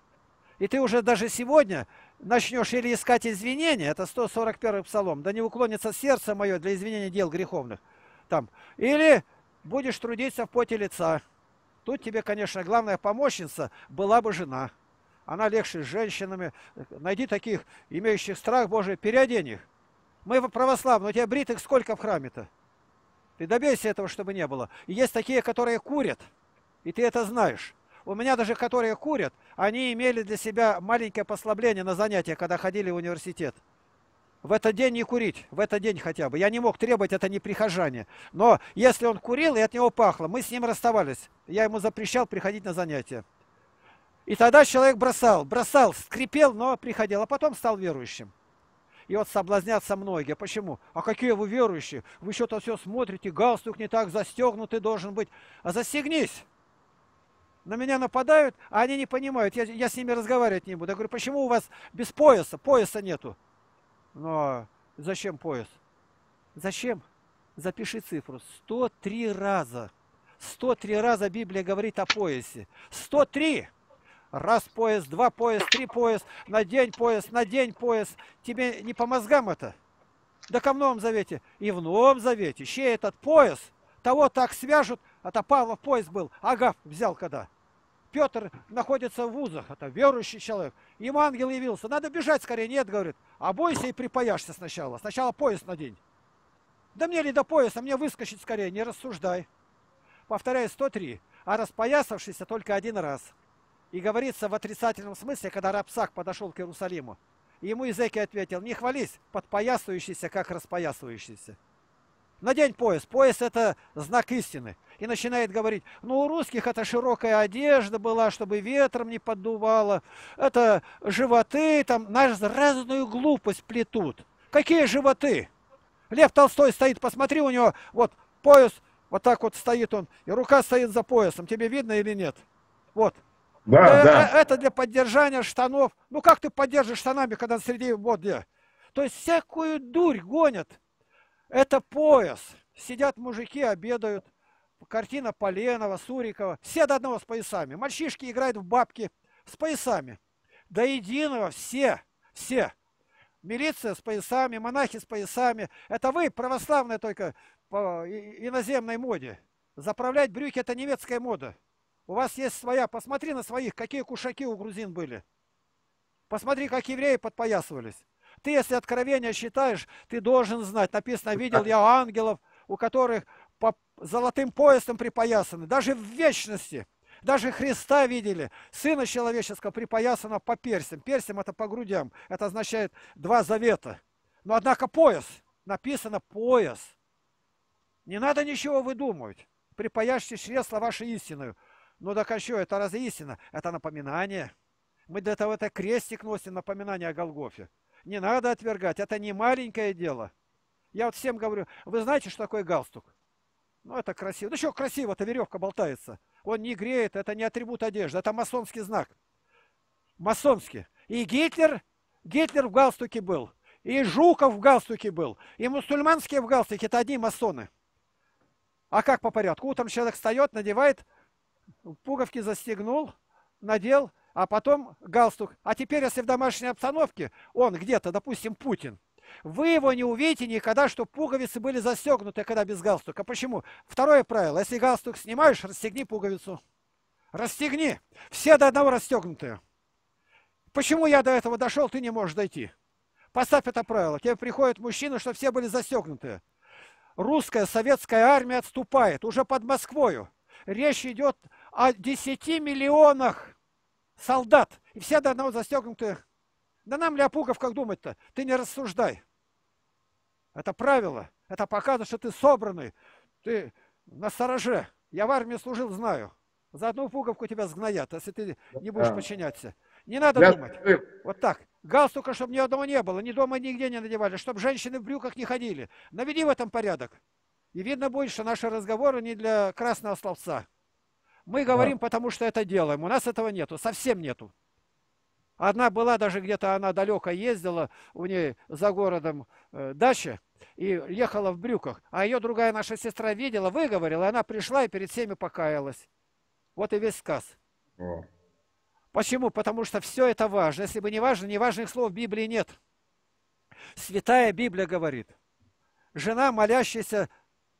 И ты уже даже сегодня начнешь или искать извинения, это 141 псалом, да не уклонится сердце мое для извинения дел греховных, там, или будешь трудиться в поте лица. Тут тебе, конечно, главная помощница была бы жена. Она легче с женщинами. Найди таких, имеющих страх Божий, переодень их. Мы православные, у тебя бритых сколько в храме-то? Ты добейся этого, чтобы не было. И есть такие, которые курят, и ты это знаешь. У меня даже, которые курят, они имели для себя маленькое послабление на занятия, когда ходили в университет. В этот день не курить, в этот день хотя бы. Я не мог требовать, это не прихожане. Но если он курил, и от него пахло, мы с ним расставались. Я ему запрещал приходить на занятия. И тогда человек бросал, бросал, скрипел, но приходил, а потом стал верующим. И вот соблазнятся многие. Почему? А какие вы верующие? Вы что-то все смотрите, галстук не так застегнутый должен быть. А застегнись. На меня нападают, а они не понимают. Я, я с ними разговаривать не буду. Я говорю, почему у вас без пояса? Пояса нету. Но зачем пояс? Зачем? Запиши цифру. 103 раза. 103 раза Библия говорит о поясе. 103! Раз пояс, два пояс, три пояс, на день пояс, на день пояс. Тебе не по мозгам это? Да ко в Новом Завете. И в Новом Завете. Ще этот пояс, того так свяжут, это Павлов пояс был, Агав взял когда. Петр находится в вузах, это верующий человек. Ему ангел явился. Надо бежать скорее. Нет, говорит, обойся и припаяшься сначала. Сначала пояс надень. Да мне ли до пояса, мне выскочить скорее, не рассуждай. Повторяю, 103. А распоясавшийся только один раз. И говорится в отрицательном смысле, когда Рапсак подошел к Иерусалиму. Ему Изеки ответил, не хвались, подпоясывающийся, как распоясывающийся. Надень пояс. Пояс это знак истины. И начинает говорить, ну у русских это широкая одежда была, чтобы ветром не поддувало. Это животы, там наш разную глупость плетут. Какие животы? Лев Толстой стоит, посмотри, у него вот пояс, вот так вот стоит он, и рука стоит за поясом. Тебе видно или нет? Вот. Да, это, да. это для поддержания штанов. Ну как ты поддержишь штанами, когда среди где? То есть всякую дурь гонят. Это пояс. Сидят мужики, обедают. Картина Поленова, Сурикова. Все до одного с поясами. Мальчишки играют в бабки с поясами. До единого все, все. Милиция с поясами, монахи с поясами. Это вы, православные, только по иноземной моде. Заправлять брюки – это немецкая мода. У вас есть своя. Посмотри на своих, какие кушаки у грузин были. Посмотри, как евреи подпоясывались. Ты, если откровение считаешь, ты должен знать. Написано, видел я ангелов, у которых по золотым поясом припоясаны. Даже в вечности. Даже Христа видели. Сына человеческого припоясано по персям. Персям это по грудям. Это означает два завета. Но однако пояс. Написано пояс. Не надо ничего выдумывать. Припаяшьте чресло вашей истиною. Ну так а что, это разве истина? Это напоминание. Мы для того это крестик носим, напоминание о Голгофе. Не надо отвергать, это не маленькое дело. Я вот всем говорю, вы знаете, что такое галстук? Ну, это красиво. Ну, что красиво-то, веревка болтается. Он не греет, это не атрибут одежды, это масонский знак. Масонский. И Гитлер, Гитлер в галстуке был. И Жуков в галстуке был. И мусульманские в галстуке, это одни масоны. А как по порядку? Утром человек встает, надевает, пуговки застегнул, надел, а потом галстук. А теперь, если в домашней обстановке он где-то, допустим, Путин, вы его не увидите никогда, что пуговицы были застегнуты, когда без галстука. Почему? Второе правило. Если галстук снимаешь, расстегни пуговицу. Расстегни. Все до одного расстегнутые. Почему я до этого дошел, ты не можешь дойти? Поставь это правило. Тебе приходят мужчины, что все были застегнутые. Русская советская армия отступает уже под Москвою. Речь идет о 10 миллионах солдат, и все до одного застегнуты. Да нам ли о пуговках думать-то? Ты не рассуждай. Это правило. Это показывает, что ты собранный. Ты на стороже. Я в армии служил, знаю. За одну пуговку тебя сгноят, если ты не будешь да. подчиняться. Не надо Я... думать. Вот так. Галстука, чтобы ни одного не было. Ни дома, нигде не надевали. Чтобы женщины в брюках не ходили. Наведи в этом порядок. И видно будет, что наши разговоры не для красного словца. Мы говорим, да. потому что это делаем. У нас этого нету, совсем нету. Одна была даже где-то, она далеко ездила, у нее за городом э, дача, и ехала в брюках. А ее другая наша сестра видела, выговорила, она пришла и перед всеми покаялась. Вот и весь сказ. О. Почему? Потому что все это важно. Если бы не важно, неважных слов в Библии нет. Святая Библия говорит. Жена, молящаяся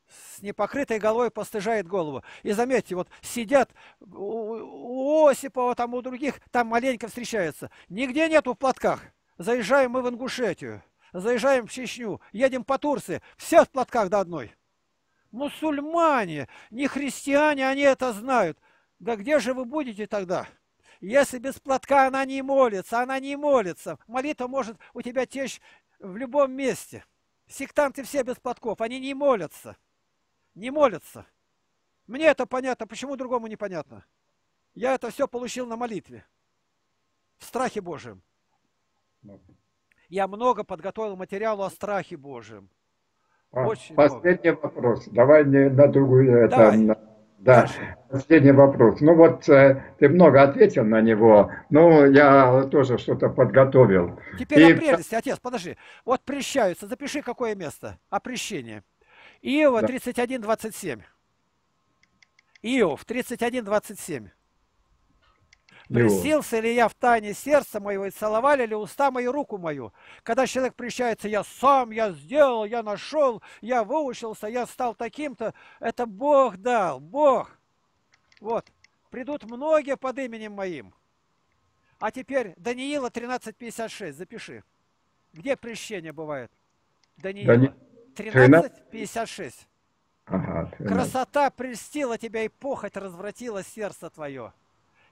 с непокрытой головой постыжает голову. И заметьте, вот сидят у Осипова, там у других, там маленько встречаются. Нигде нету в платках. Заезжаем мы в Ингушетию. заезжаем в Чечню, едем по Турции, все в платках до одной. Мусульмане, не христиане, они это знают. Да где же вы будете тогда? Если без платка она не молится, она не молится. Молитва может у тебя течь в любом месте. Сектанты все без платков, они не молятся. Не молятся. Мне это понятно, почему другому непонятно? Я это все получил на молитве. В страхе Божьем. Я много подготовил материалу о страхе Божьем. А, Очень Последний много. вопрос. Давай не на другую. Давай. Это, да, последний вопрос. Ну вот э, ты много ответил на него, но я тоже что-то подготовил. Теперь И... о прелести, отец, подожди. Вот прещаются, запиши какое место. Опрещение. Иова да. 31.27. Иов 31.27. Пресился ли я в тайне сердца моего и целовали ли уста мои руку мою? Когда человек прещается, я сам, я сделал, я нашел, я выучился, я стал таким-то. Это Бог дал, Бог. Вот. Придут многие под именем моим. А теперь Даниила 13.56, запиши. Где прещение бывает? Даниила 13.56. Ага, Красота прельстила тебя и похоть развратила сердце твое.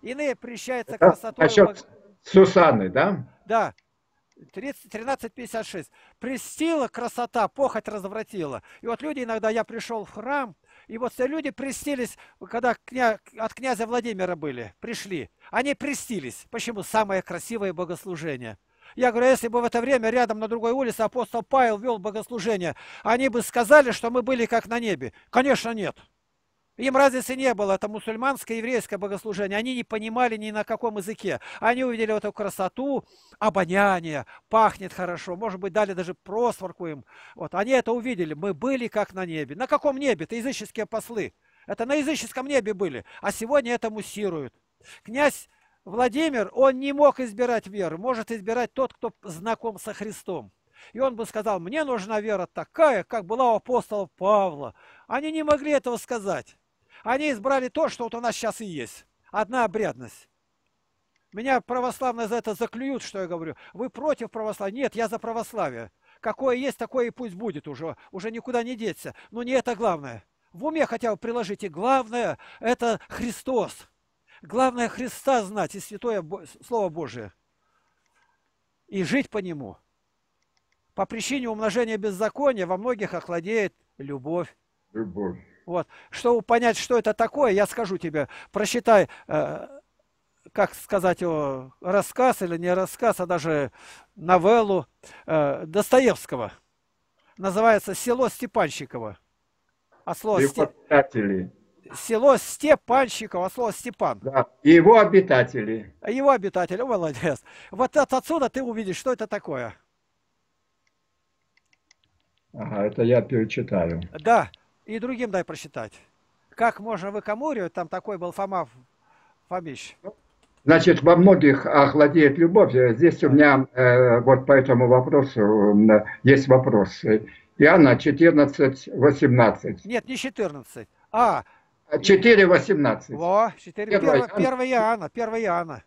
Иные прещаются красотой... Насчет Сусаны, да? Да. 13.56. Престила красота, похоть развратила. И вот люди иногда, я пришел в храм, и вот все люди престились, когда кня, от князя Владимира были, пришли. Они престились. Почему? Самое красивое богослужение. Я говорю, если бы в это время рядом на другой улице апостол Павел вел богослужение, они бы сказали, что мы были как на небе. Конечно, нет. Им разницы не было, это мусульманское, еврейское богослужение. Они не понимали ни на каком языке. Они увидели вот эту красоту, обоняние, пахнет хорошо. Может быть, дали даже просворку им. Вот, они это увидели. Мы были как на небе. На каком небе? Это языческие послы. Это на языческом небе были. А сегодня это муссируют. Князь Владимир, он не мог избирать веру. Может избирать тот, кто знаком со Христом. И он бы сказал, мне нужна вера такая, как была у апостола Павла. Они не могли этого сказать. Они избрали то, что вот у нас сейчас и есть. Одна обрядность. Меня православные за это заклюют, что я говорю. Вы против православия? Нет, я за православие. Какое есть, такое и пусть будет уже. Уже никуда не деться. Но не это главное. В уме хотя бы приложите. Главное – это Христос. Главное Христа знать и Святое Слово Божие. И жить по Нему. По причине умножения беззакония во многих охладеет любовь. Любовь. Вот. Чтобы понять, что это такое, я скажу тебе, прочитай, э, как сказать его, рассказ или не рассказ, а даже новеллу э, Достоевского. Называется «Село Степанщиково». А слово обитатели. Село Степанщиково, слово Степан. Да, и его обитатели. Его обитатели, молодец. Вот отсюда ты увидишь, что это такое. Ага, это я перечитаю. Да, и другим дай прочитать. Как можно выкомуривать, там такой был Фома Фомич. Значит, во многих охладеет любовь. Здесь у меня э, вот по этому вопросу э, есть вопрос. Иоанна 14, 18. Нет, не 14. А, 4, 18. Во, 4, 1, 1, 1 Иоанна, 1 Иоанна.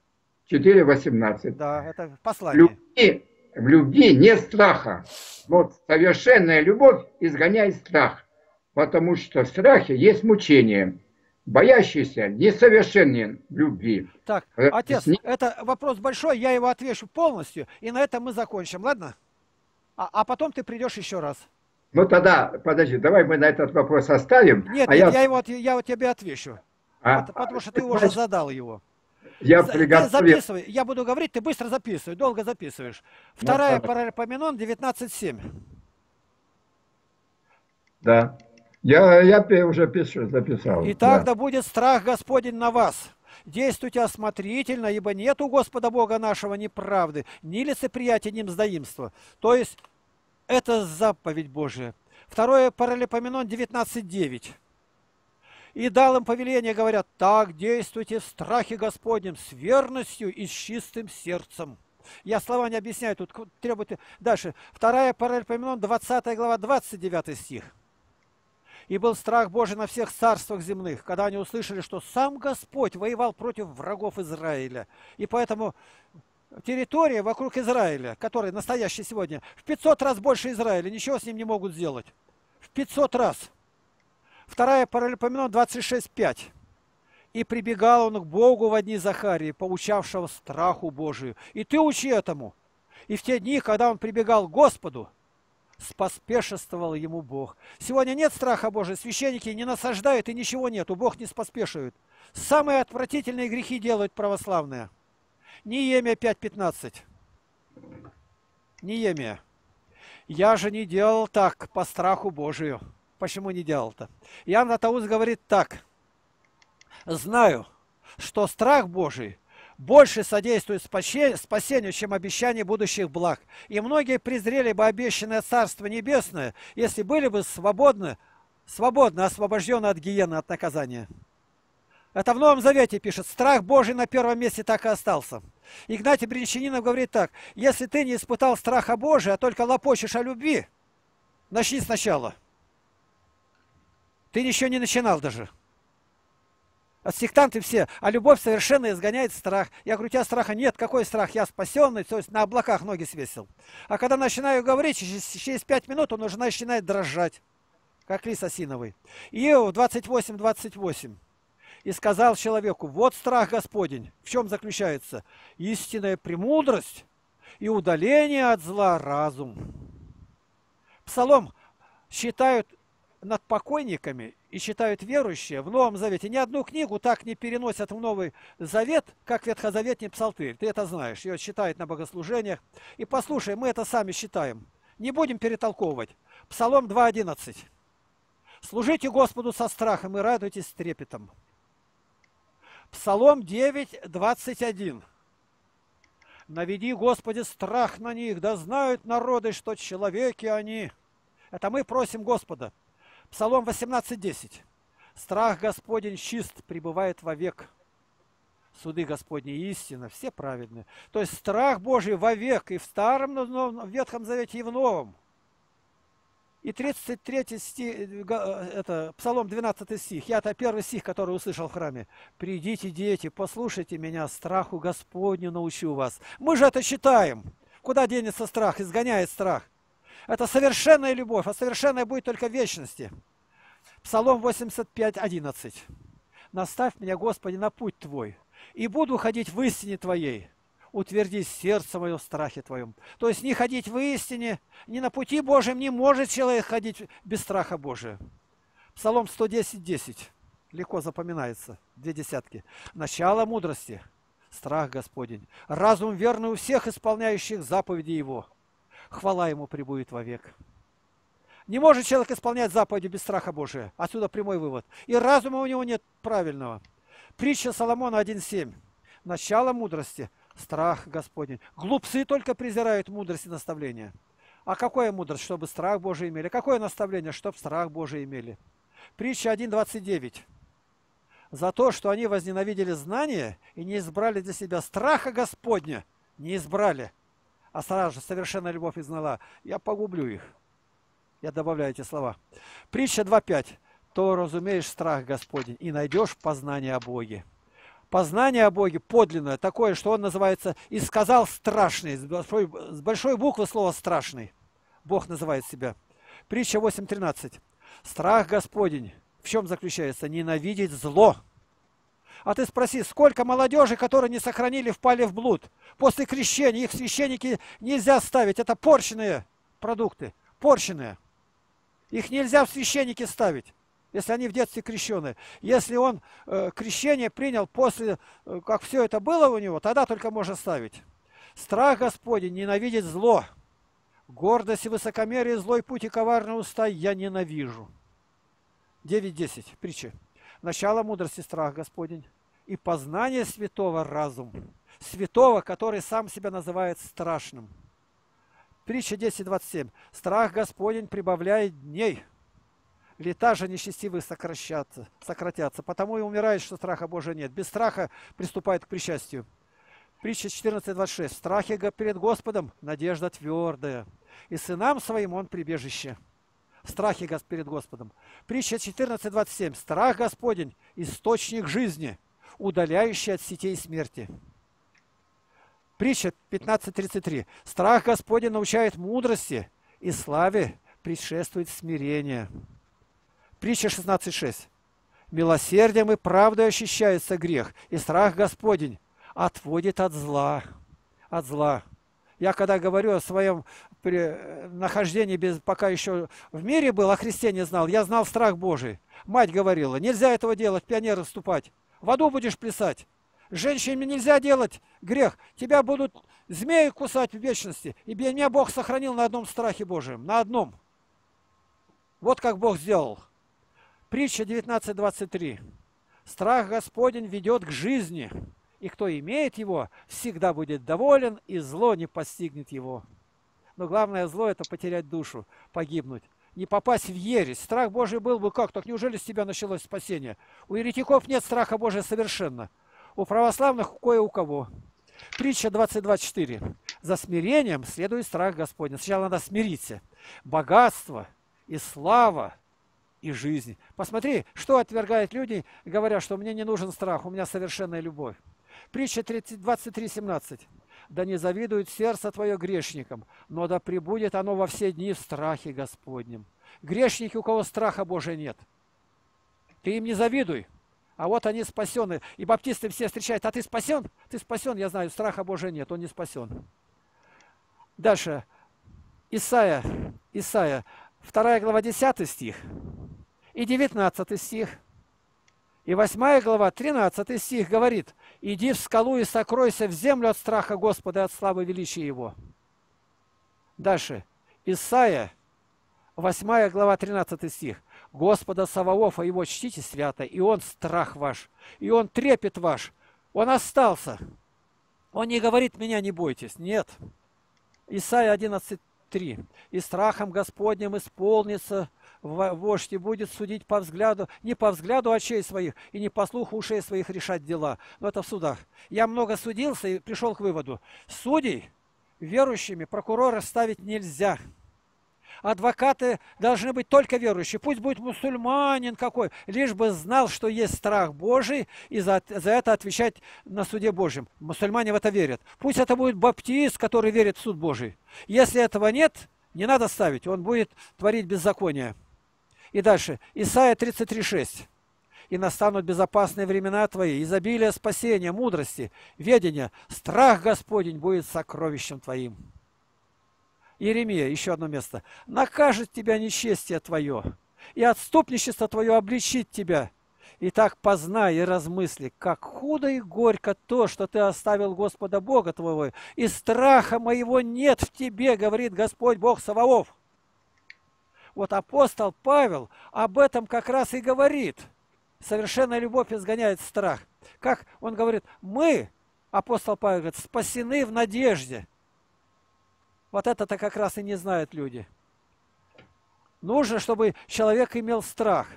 4, 18. Да, это послание. Любви, в любви нет страха. Вот совершенная любовь изгоняет страх потому что в страхе есть мучение. Боящийся несовершенен в любви. Так, э, отец, не... это вопрос большой, я его отвечу полностью, и на этом мы закончим, ладно? А, а потом ты придешь еще раз. Ну тогда, подожди, давай мы на этот вопрос оставим. Нет, а нет я... я, его, я вот тебе отвечу. А, потому что ты уже задал его. Я приготовил. Записывай. Я буду говорить, ты быстро записывай, долго записываешь. Вторая ну, Паралипоменон 19.7. Да. Я, я уже пишу, записал. Итак, да. да будет страх Господень на вас. Действуйте осмотрительно, ибо нет у Господа Бога нашего ни правды, ни лицеприятия, ни мздоимства. То есть, это заповедь Божия. Второе Паралипоменон 19.9. И дал им повеление, говорят, так действуйте в страхе Господнем, с верностью и с чистым сердцем. Я слова не объясняю, тут требует... Дальше. Вторая Паралипоменон, 20 глава, 29 стих. И был страх Божий на всех царствах земных, когда они услышали, что сам Господь воевал против врагов Израиля. И поэтому территория вокруг Израиля, которая настоящая сегодня, в 500 раз больше Израиля, ничего с ним не могут сделать. В 500 раз. Вторая Паралипоменон 26.5. И прибегал он к Богу в одни Захарии, поучавшего страху Божию. И ты учи этому. И в те дни, когда он прибегал к Господу, споспешествовал ему Бог. Сегодня нет страха Божия, священники не насаждают и ничего нету, Бог не споспешивает. Самые отвратительные грехи делают православные. Неемия 5.15. Неемия. Я же не делал так по страху Божию. Почему не делал-то? Иоанн Златоуст говорит так. Знаю, что страх Божий больше содействует спасению, чем обещание будущих благ. И многие презрели бы обещанное Царство Небесное, если были бы свободны, свободно освобождены от гиены, от наказания. Это в Новом Завете пишет. Страх Божий на первом месте так и остался. Игнатий Бринчанинов говорит так. Если ты не испытал страха Божия, а только лопочешь о любви, начни сначала. Ты еще не начинал даже. А сектанты все, а любовь совершенно изгоняет страх. Я говорю, у тебя страха нет. Какой страх? Я спасенный, то есть на облаках ноги свесил. А когда начинаю говорить, через, через 5 минут он уже начинает дрожать, как лис осиновый. Иов 28, 28. И сказал человеку, вот страх Господень. В чем заключается? Истинная премудрость и удаление от зла разум. Псалом считают над покойниками и считают верующие в Новом Завете. Ни одну книгу так не переносят в Новый Завет, как Ветхозаветний Псалтырь. Ты это знаешь. Ее считают на богослужениях. И послушай, мы это сами считаем. Не будем перетолковывать. Псалом 2.11. Служите Господу со страхом и радуйтесь с трепетом. Псалом 9.21. Наведи, Господи, страх на них, да знают народы, что человеки они. Это мы просим Господа. Псалом 18.10. Страх Господень чист, пребывает вовек. Суды Господни истина, все праведные. То есть страх Божий вовек и в Старом, в Ветхом Завете, и в Новом. И 33 стих, э, э, это Псалом 12 стих. Я это первый стих, который услышал в храме. «Придите, дети, послушайте меня, страху Господню научу вас». Мы же это читаем. Куда денется страх? Изгоняет страх. Это совершенная любовь, а совершенная будет только в вечности. Псалом 85, 11. «Наставь меня, Господи, на путь Твой, и буду ходить в истине Твоей. Утверди сердце мое в страхе Твоем». То есть не ходить в истине, не на пути Божьем не может человек ходить без страха Божия. Псалом 110, 10. Легко запоминается. Две десятки. Начало мудрости – страх Господень. Разум верный у всех исполняющих заповеди Его хвала ему прибудет вовек. Не может человек исполнять заповеди без страха Божия. Отсюда прямой вывод. И разума у него нет правильного. Притча Соломона 1.7. Начало мудрости – страх Господень. Глупцы только презирают мудрость и наставление. А какое мудрость? Чтобы страх Божий имели. Какое наставление? Чтобы страх Божий имели. Притча 1.29. За то, что они возненавидели знания и не избрали для себя страха Господня, не избрали – а сразу же совершенно любовь изгнала, я погублю их. Я добавляю эти слова. Притча 2.5. То разумеешь страх Господень и найдешь познание о Боге. Познание о Боге подлинное, такое, что он называется «и сказал страшный», с большой, с большой буквы слова «страшный». Бог называет себя. Притча 8.13. Страх Господень в чем заключается? Ненавидеть зло. А ты спроси, сколько молодежи, которые не сохранили, впали в блуд. После крещения их священники нельзя ставить. Это порченные продукты. Порченные. Их нельзя в священники ставить, если они в детстве крещены. Если он э, крещение принял после, э, как все это было у него, тогда только можно ставить. Страх Господень ненавидеть зло. Гордость и высокомерие, злой путь и коварные уста я ненавижу. 9.10. Притча. Начало мудрости страх Господень и познание святого разум. Святого, который сам себя называет страшным. Притча 10.27. Страх Господень прибавляет дней. Лета же нечестивые сокращаться, сократятся. Потому и умирает, что страха Божия нет. Без страха приступает к причастию. Притча 14.26. В страхе перед Господом надежда твердая. И сынам своим он прибежище страхе перед Господом. Притча 14.27. Страх Господень – источник жизни, удаляющий от сетей смерти. Притча 15.33. Страх Господень научает мудрости, и славе предшествует смирение. Притча 16.6. Милосердием и правдой ощущается грех, и страх Господень отводит от зла. От зла. Я когда говорю о своем нахождении, без, пока еще в мире был, о Христе не знал, я знал страх Божий. Мать говорила, нельзя этого делать, пионеры вступать. В аду будешь плясать. Женщине нельзя делать грех. Тебя будут змеи кусать в вечности. И меня Бог сохранил на одном страхе Божьем. На одном. Вот как Бог сделал. Притча 19.23. Страх Господень ведет к жизни, и кто имеет его, всегда будет доволен, и зло не постигнет его. Но главное зло – это потерять душу, погибнуть, не попасть в ересь. Страх Божий был бы как? Так неужели с тебя началось спасение? У еретиков нет страха Божия совершенно. У православных кое у кого. Притча 22.4. За смирением следует страх Господень. Сначала надо смириться. Богатство и слава и жизнь. Посмотри, что отвергают люди, говоря, что мне не нужен страх, у меня совершенная любовь. Притча 23.17. Да не завидует сердце твое грешникам, но да пребудет оно во все дни в страхе Господнем. Грешники, у кого страха Божия нет. Ты им не завидуй. А вот они спасены. И баптисты все встречают, а ты спасен? Ты спасен, я знаю, страха Божия нет, он не спасен. Дальше. Исаия, Исаия, 2 глава 10 стих и 19 стих. И 8 глава, 13 стих говорит, «Иди в скалу и сокройся в землю от страха Господа и от славы величия Его». Дальше. Исаия, 8 глава, 13 стих. Господа Саваофа его чтите свято, и он страх ваш, и он трепет ваш. Он остался. Он не говорит, меня не бойтесь. Нет. Исайя 11.3. И страхом Господним исполнится вождь и будет судить по взгляду, не по взгляду очей своих и не по слуху ушей своих решать дела. Но это в судах. Я много судился и пришел к выводу. Судей верующими прокурора ставить нельзя адвокаты должны быть только верующие. Пусть будет мусульманин какой, лишь бы знал, что есть страх Божий, и за, за это отвечать на суде Божьем. Мусульмане в это верят. Пусть это будет баптист, который верит в суд Божий. Если этого нет, не надо ставить, он будет творить беззаконие. И дальше. Исайя 33,6. «И настанут безопасные времена твои, изобилие спасения, мудрости, ведения, страх Господень будет сокровищем твоим». Иеремия, еще одно место. «Накажет тебя нечестие твое, и отступничество твое обличит тебя. Итак, познай и размысли, как худо и горько то, что ты оставил Господа Бога твоего, и страха моего нет в тебе, говорит Господь Бог Саваоф». Вот апостол Павел об этом как раз и говорит. Совершенная любовь изгоняет страх. Как он говорит, мы, апостол Павел говорит, спасены в надежде. Вот это-то как раз и не знают люди. Нужно, чтобы человек имел страх.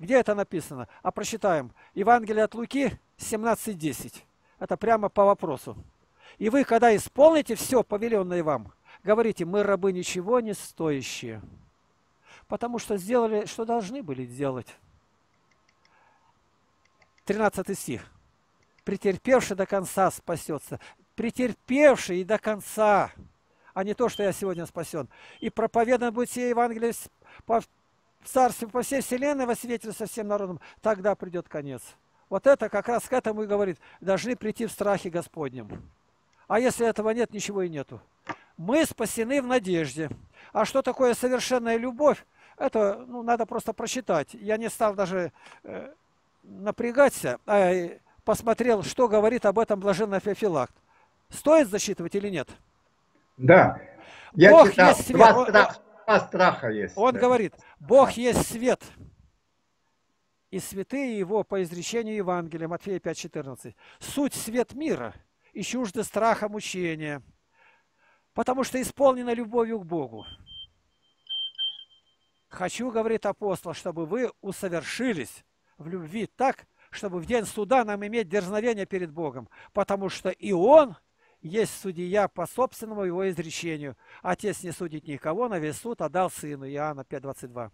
Где это написано? А прочитаем. Евангелие от Луки 17.10. Это прямо по вопросу. И вы, когда исполните все повеленное вам, говорите, мы рабы ничего не стоящие. Потому что сделали, что должны были сделать. 13 стих. Претерпевший до конца спасется. Претерпевший и до конца а не то, что я сегодня спасен. И проповедан будет сие Евангелие по царстве, по всей вселенной во свете со всем народом, тогда придет конец. Вот это как раз к этому и говорит, должны прийти в страхе Господнем. А если этого нет, ничего и нету. Мы спасены в надежде. А что такое совершенная любовь? Это ну, надо просто прочитать. Я не стал даже э, напрягаться, а посмотрел, что говорит об этом блаженный Феофилакт. Стоит засчитывать или нет? Да. Я Бог читал, есть свет. Два, страх, два страха есть. Он да. говорит, Бог есть свет. И святые его по изречению Евангелия, Матфея 5,14. Суть свет мира и чужды страха мучения, потому что исполнена любовью к Богу. Хочу, говорит апостол, чтобы вы усовершились в любви так, чтобы в день суда нам иметь дерзновение перед Богом, потому что и Он – есть судья по собственному его изречению. Отец не судит никого, на весь суд отдал сыну. Иоанна 5.22.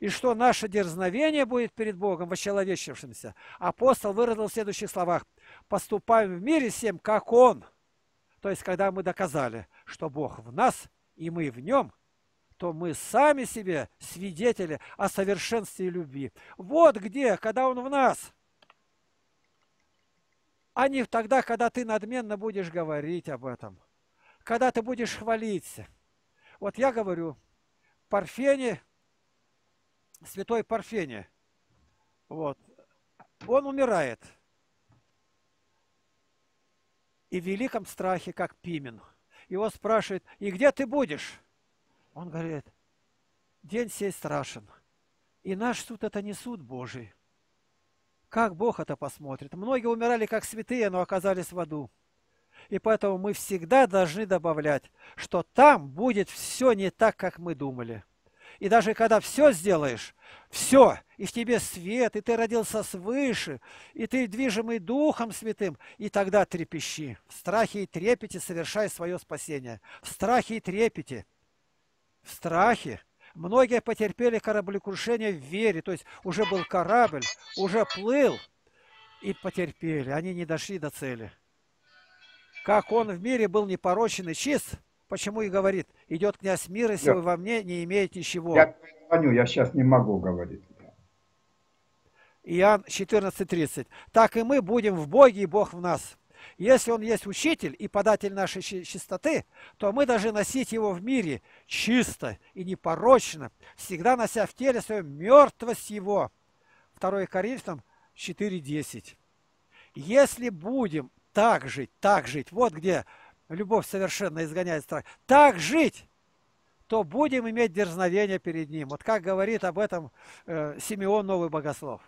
И что наше дерзновение будет перед Богом, вощеловечившимся. Апостол выразил в следующих словах. Поступаем в мире всем, как Он. То есть, когда мы доказали, что Бог в нас, и мы в нем, то мы сами себе свидетели о совершенстве любви. Вот где, когда Он в нас, а не тогда, когда ты надменно будешь говорить об этом, когда ты будешь хвалиться. Вот я говорю, Парфене, святой Парфене, вот, он умирает – и в великом страхе, как Пимен. Его спрашивают, и где ты будешь? Он говорит, день сей страшен. И наш суд это не суд Божий. Как Бог это посмотрит? Многие умирали как святые, но оказались в аду. И поэтому мы всегда должны добавлять, что там будет все не так, как мы думали. И даже когда все сделаешь, все, и в тебе свет, и ты родился свыше, и ты движимый Духом Святым, и тогда трепещи. В страхе и трепете совершай свое спасение. В страхе и трепете. В страхе. Многие потерпели кораблекрушение в вере, то есть уже был корабль, уже плыл, и потерпели. Они не дошли до цели. Как он в мире был непорочен и чист, Почему и говорит, идет князь мира, если вы во мне не имеете ничего. Я звоню, я сейчас не могу говорить. Иоанн 14.30. Так и мы будем в Боге, и Бог в нас. Если Он есть учитель и податель нашей чистоты, то мы должны носить Его в мире чисто и непорочно, всегда нося в теле свою мертвость Его. 2 Коринфянам 4.10. Если будем так жить, так жить, вот где любовь совершенно изгоняет страх, так жить, то будем иметь дерзновение перед Ним. Вот как говорит об этом э, Симеон Новый Богослов.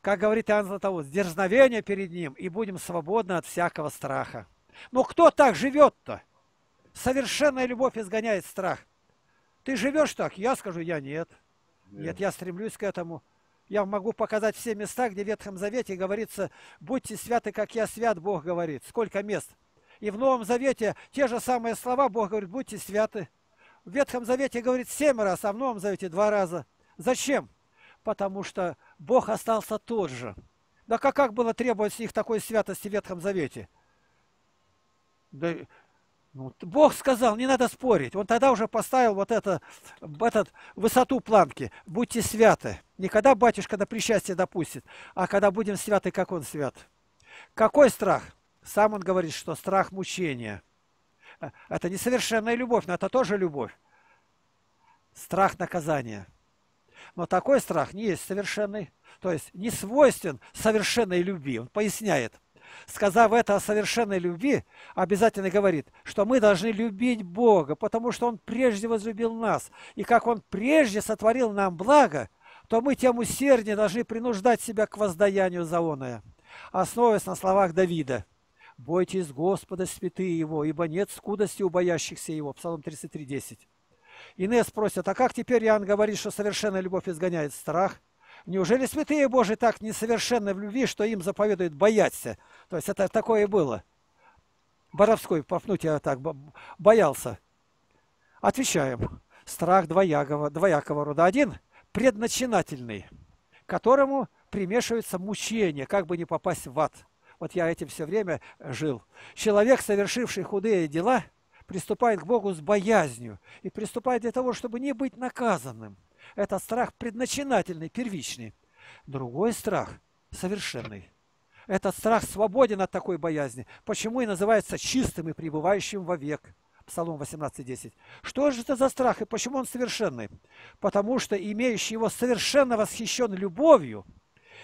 Как говорит Иоанн Златоуст, дерзновение перед Ним, и будем свободны от всякого страха. Но кто так живет-то? Совершенная любовь изгоняет страх. Ты живешь так? Я скажу, я нет. Нет, нет я стремлюсь к этому. Я могу показать все места, где в Ветхом Завете говорится, будьте святы, как я свят, Бог говорит. Сколько мест? И в Новом Завете те же самые слова Бог говорит, будьте святы. В Ветхом Завете говорит семь раз, а в Новом Завете два раза. Зачем? Потому что Бог остался тот же. Да как, как было требовать с них такой святости в Ветхом Завете? Да, ну, Бог сказал, не надо спорить. Он тогда уже поставил вот это, этот, высоту планки. Будьте святы. Не когда батюшка на причастие допустит, а когда будем святы, как он свят. Какой страх? Сам он говорит, что страх мучения. Э, это несовершенная любовь, но это тоже любовь. Страх наказания. Но такой страх не есть совершенный, то есть не свойствен совершенной любви. Он поясняет. Сказав это о совершенной любви, обязательно говорит, что мы должны любить Бога, потому что Он прежде возлюбил нас. И как Он прежде сотворил нам благо, то мы тем усерднее должны принуждать себя к воздаянию за оное. Основываясь на словах Давида. Бойтесь Господа, святые Его, ибо нет скудости у боящихся Его. Псалом 33.10. Иные спросят, а как теперь Иоанн говорит, что совершенная любовь изгоняет страх? Неужели святые Божии так несовершенны в любви, что им заповедуют бояться? То есть это такое и было. Боровской Пафнутия так боялся. Отвечаем. Страх двоякого, двоякого рода. Один – предначинательный, которому примешивается мучение, как бы не попасть в ад – вот я этим все время жил. Человек, совершивший худые дела, приступает к Богу с боязнью и приступает для того, чтобы не быть наказанным. Это страх предначинательный, первичный. Другой страх совершенный. Этот страх свободен от такой боязни. Почему и называется чистым и пребывающим вовек. Псалом 18.10. Что же это за страх и почему он совершенный? Потому что имеющий его совершенно восхищен любовью –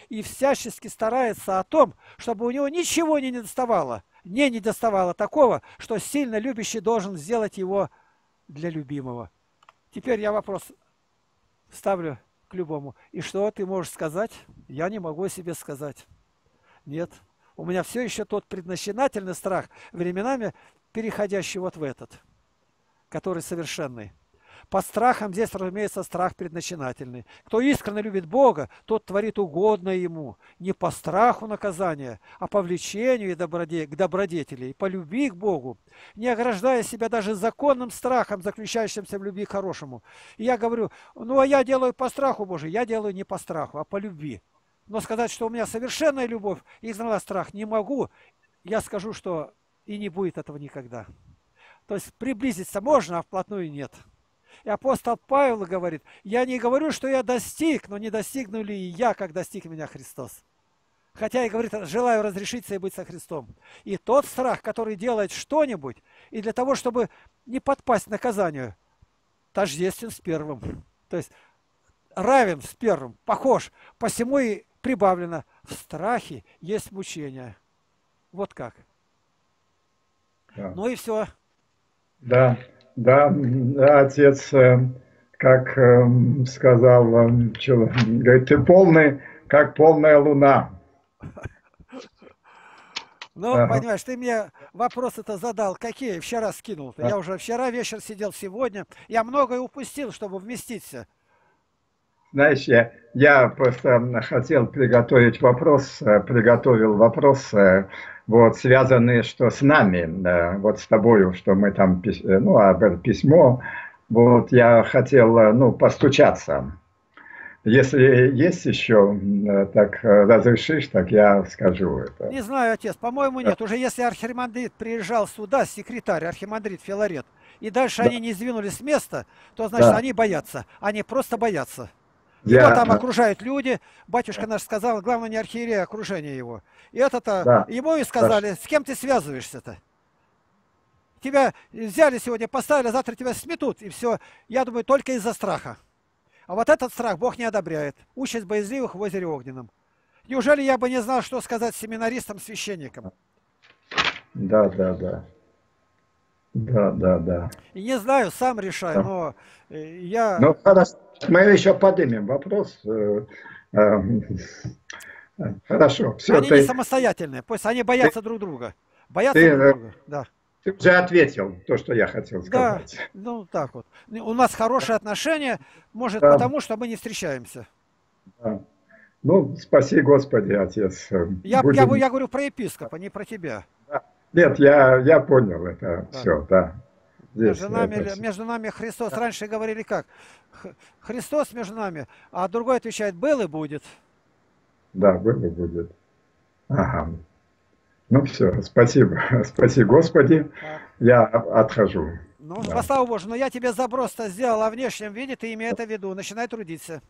и всячески старается о том, чтобы у него ничего не недоставало, не недоставало такого, что сильно любящий должен сделать его для любимого. Теперь я вопрос ставлю к любому. И что ты можешь сказать? Я не могу себе сказать. Нет. У меня все еще тот предначинательный страх, временами переходящий вот в этот, который совершенный. Под страхом здесь, разумеется, страх предначинательный. Кто искренне любит Бога, тот творит угодно Ему. Не по страху наказания, а по влечению и доброде, к добродетели, и по любви к Богу, не ограждая себя даже законным страхом, заключающимся в любви к хорошему. И я говорю, ну а я делаю по страху Божию, я делаю не по страху, а по любви. Но сказать, что у меня совершенная любовь и изгнала страх, не могу. Я скажу, что И не будет этого никогда. То есть приблизиться можно, а вплотную нет. И апостол Павел говорит, я не говорю, что я достиг, но не достигну ли и я, как достиг меня Христос. Хотя и говорит, желаю разрешиться и быть со Христом. И тот страх, который делает что-нибудь, и для того, чтобы не подпасть наказанию, тождествен с первым. То есть равен с первым, похож. Посему и прибавлено, в страхе есть мучение. Вот как. Да. Ну и все. Да, да, отец, э, как э, сказал, говорит, ты полный, как полная луна. Ну, ага. понимаешь, ты мне вопрос это задал, какие вчера скинул. -то. Я уже вчера вечер сидел, сегодня. Я многое упустил, чтобы вместиться. Знаешь, я, я просто хотел приготовить вопрос, э, приготовил вопрос, э, вот, связанный что с нами, вот с тобою, что мы там, э, ну, письмо, вот, я хотел, ну, постучаться. Если есть еще, так разрешишь, так я скажу это. Не знаю, отец, по-моему, нет. Уже если архимандрит приезжал сюда, секретарь, архимандрит Филарет, и дальше да. они не сдвинулись с места, то значит да. они боятся. Они просто боятся. Его там окружают люди. Батюшка наш сказал, главное не архиерей, а окружение его. И это-то, да. ему и сказали, с кем ты связываешься-то? Тебя взяли сегодня, поставили, завтра тебя сметут, и все. Я думаю, только из-за страха. А вот этот страх Бог не одобряет. Участь боязливых в озере Огненном. Неужели я бы не знал, что сказать семинаристам, священникам? Да, да, да. Да, да, да. И не знаю, сам решаю, да. но э, я... Ну, хорошо. Мы еще поднимем вопрос. Э, э, хорошо. Все, они ты... не самостоятельные, пусть они боятся ты... друг друга. Боятся ты... друг друга, да. Ты уже ответил то, что я хотел сказать. Да, ну так вот. У нас хорошие отношения, может, да. потому что мы не встречаемся. Да. Ну, спаси Господи, Отец. Я, Будем... я, я говорю про епископа, не про тебя. Да. Нет, я, я понял это да. все, да. Здесь между, нами, между нами Христос. Раньше говорили как? Христос между нами, а другой отвечает, был и будет. Да, был и будет. Ага. Ну все, спасибо. Спасибо, Господи. Я отхожу. Ну, да. слава Божию, но я тебе заброс-то сделал о внешнем виде, ты имей это в виду. Начинай трудиться.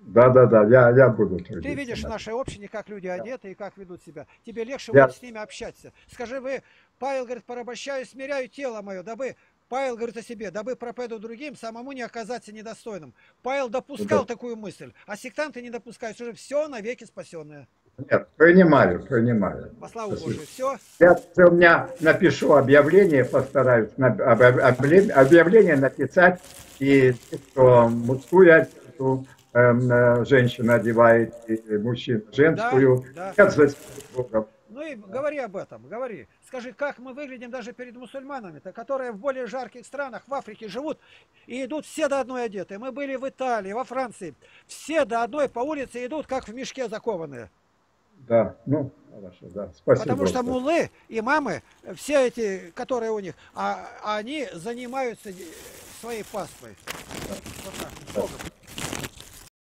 Да, да, да, я, я буду трудиться. Ты видишь в нашей общине, как люди одеты и как ведут себя. Тебе легче я... будет с ними общаться. Скажи, вы, Павел говорит, порабощаю, смиряю тело мое, дабы Павел говорит о себе, дабы проповеду другим, самому не оказаться недостойным. Павел допускал да. такую мысль, а сектанты не допускают, что же все навеки спасенное. Нет, принимаю, принимаю. По славу Божию, все. Я у меня напишу объявление, постараюсь объявление написать, и что мужскую э, женщина одевает, и мужчина женскую. Да, да. Я ну и говори об этом, говори. Скажи, как мы выглядим даже перед мусульманами-то, которые в более жарких странах в Африке живут и идут все до одной одеты. Мы были в Италии, во Франции. Все до одной по улице идут, как в мешке закованные. Да, ну, хорошо, да. Спасибо. Потому что мулы и мамы, все эти, которые у них, а, они занимаются своей паствой. Вот так.